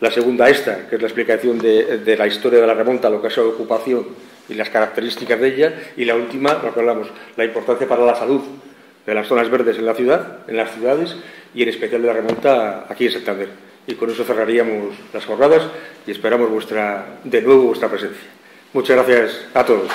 La segunda esta, que es la explicación de, la historia de la remonta, lo que es la ocupación y las características de ella. Y la última, lo que hablamos, la importancia para la salud de las zonas verdes en la ciudad, en las ciudades y en especial de la remonta aquí en Santander. y con eso cerraríamos las jornadas y esperamos vuestra, de nuevo vuestra presencia. Muchas gracias a todos.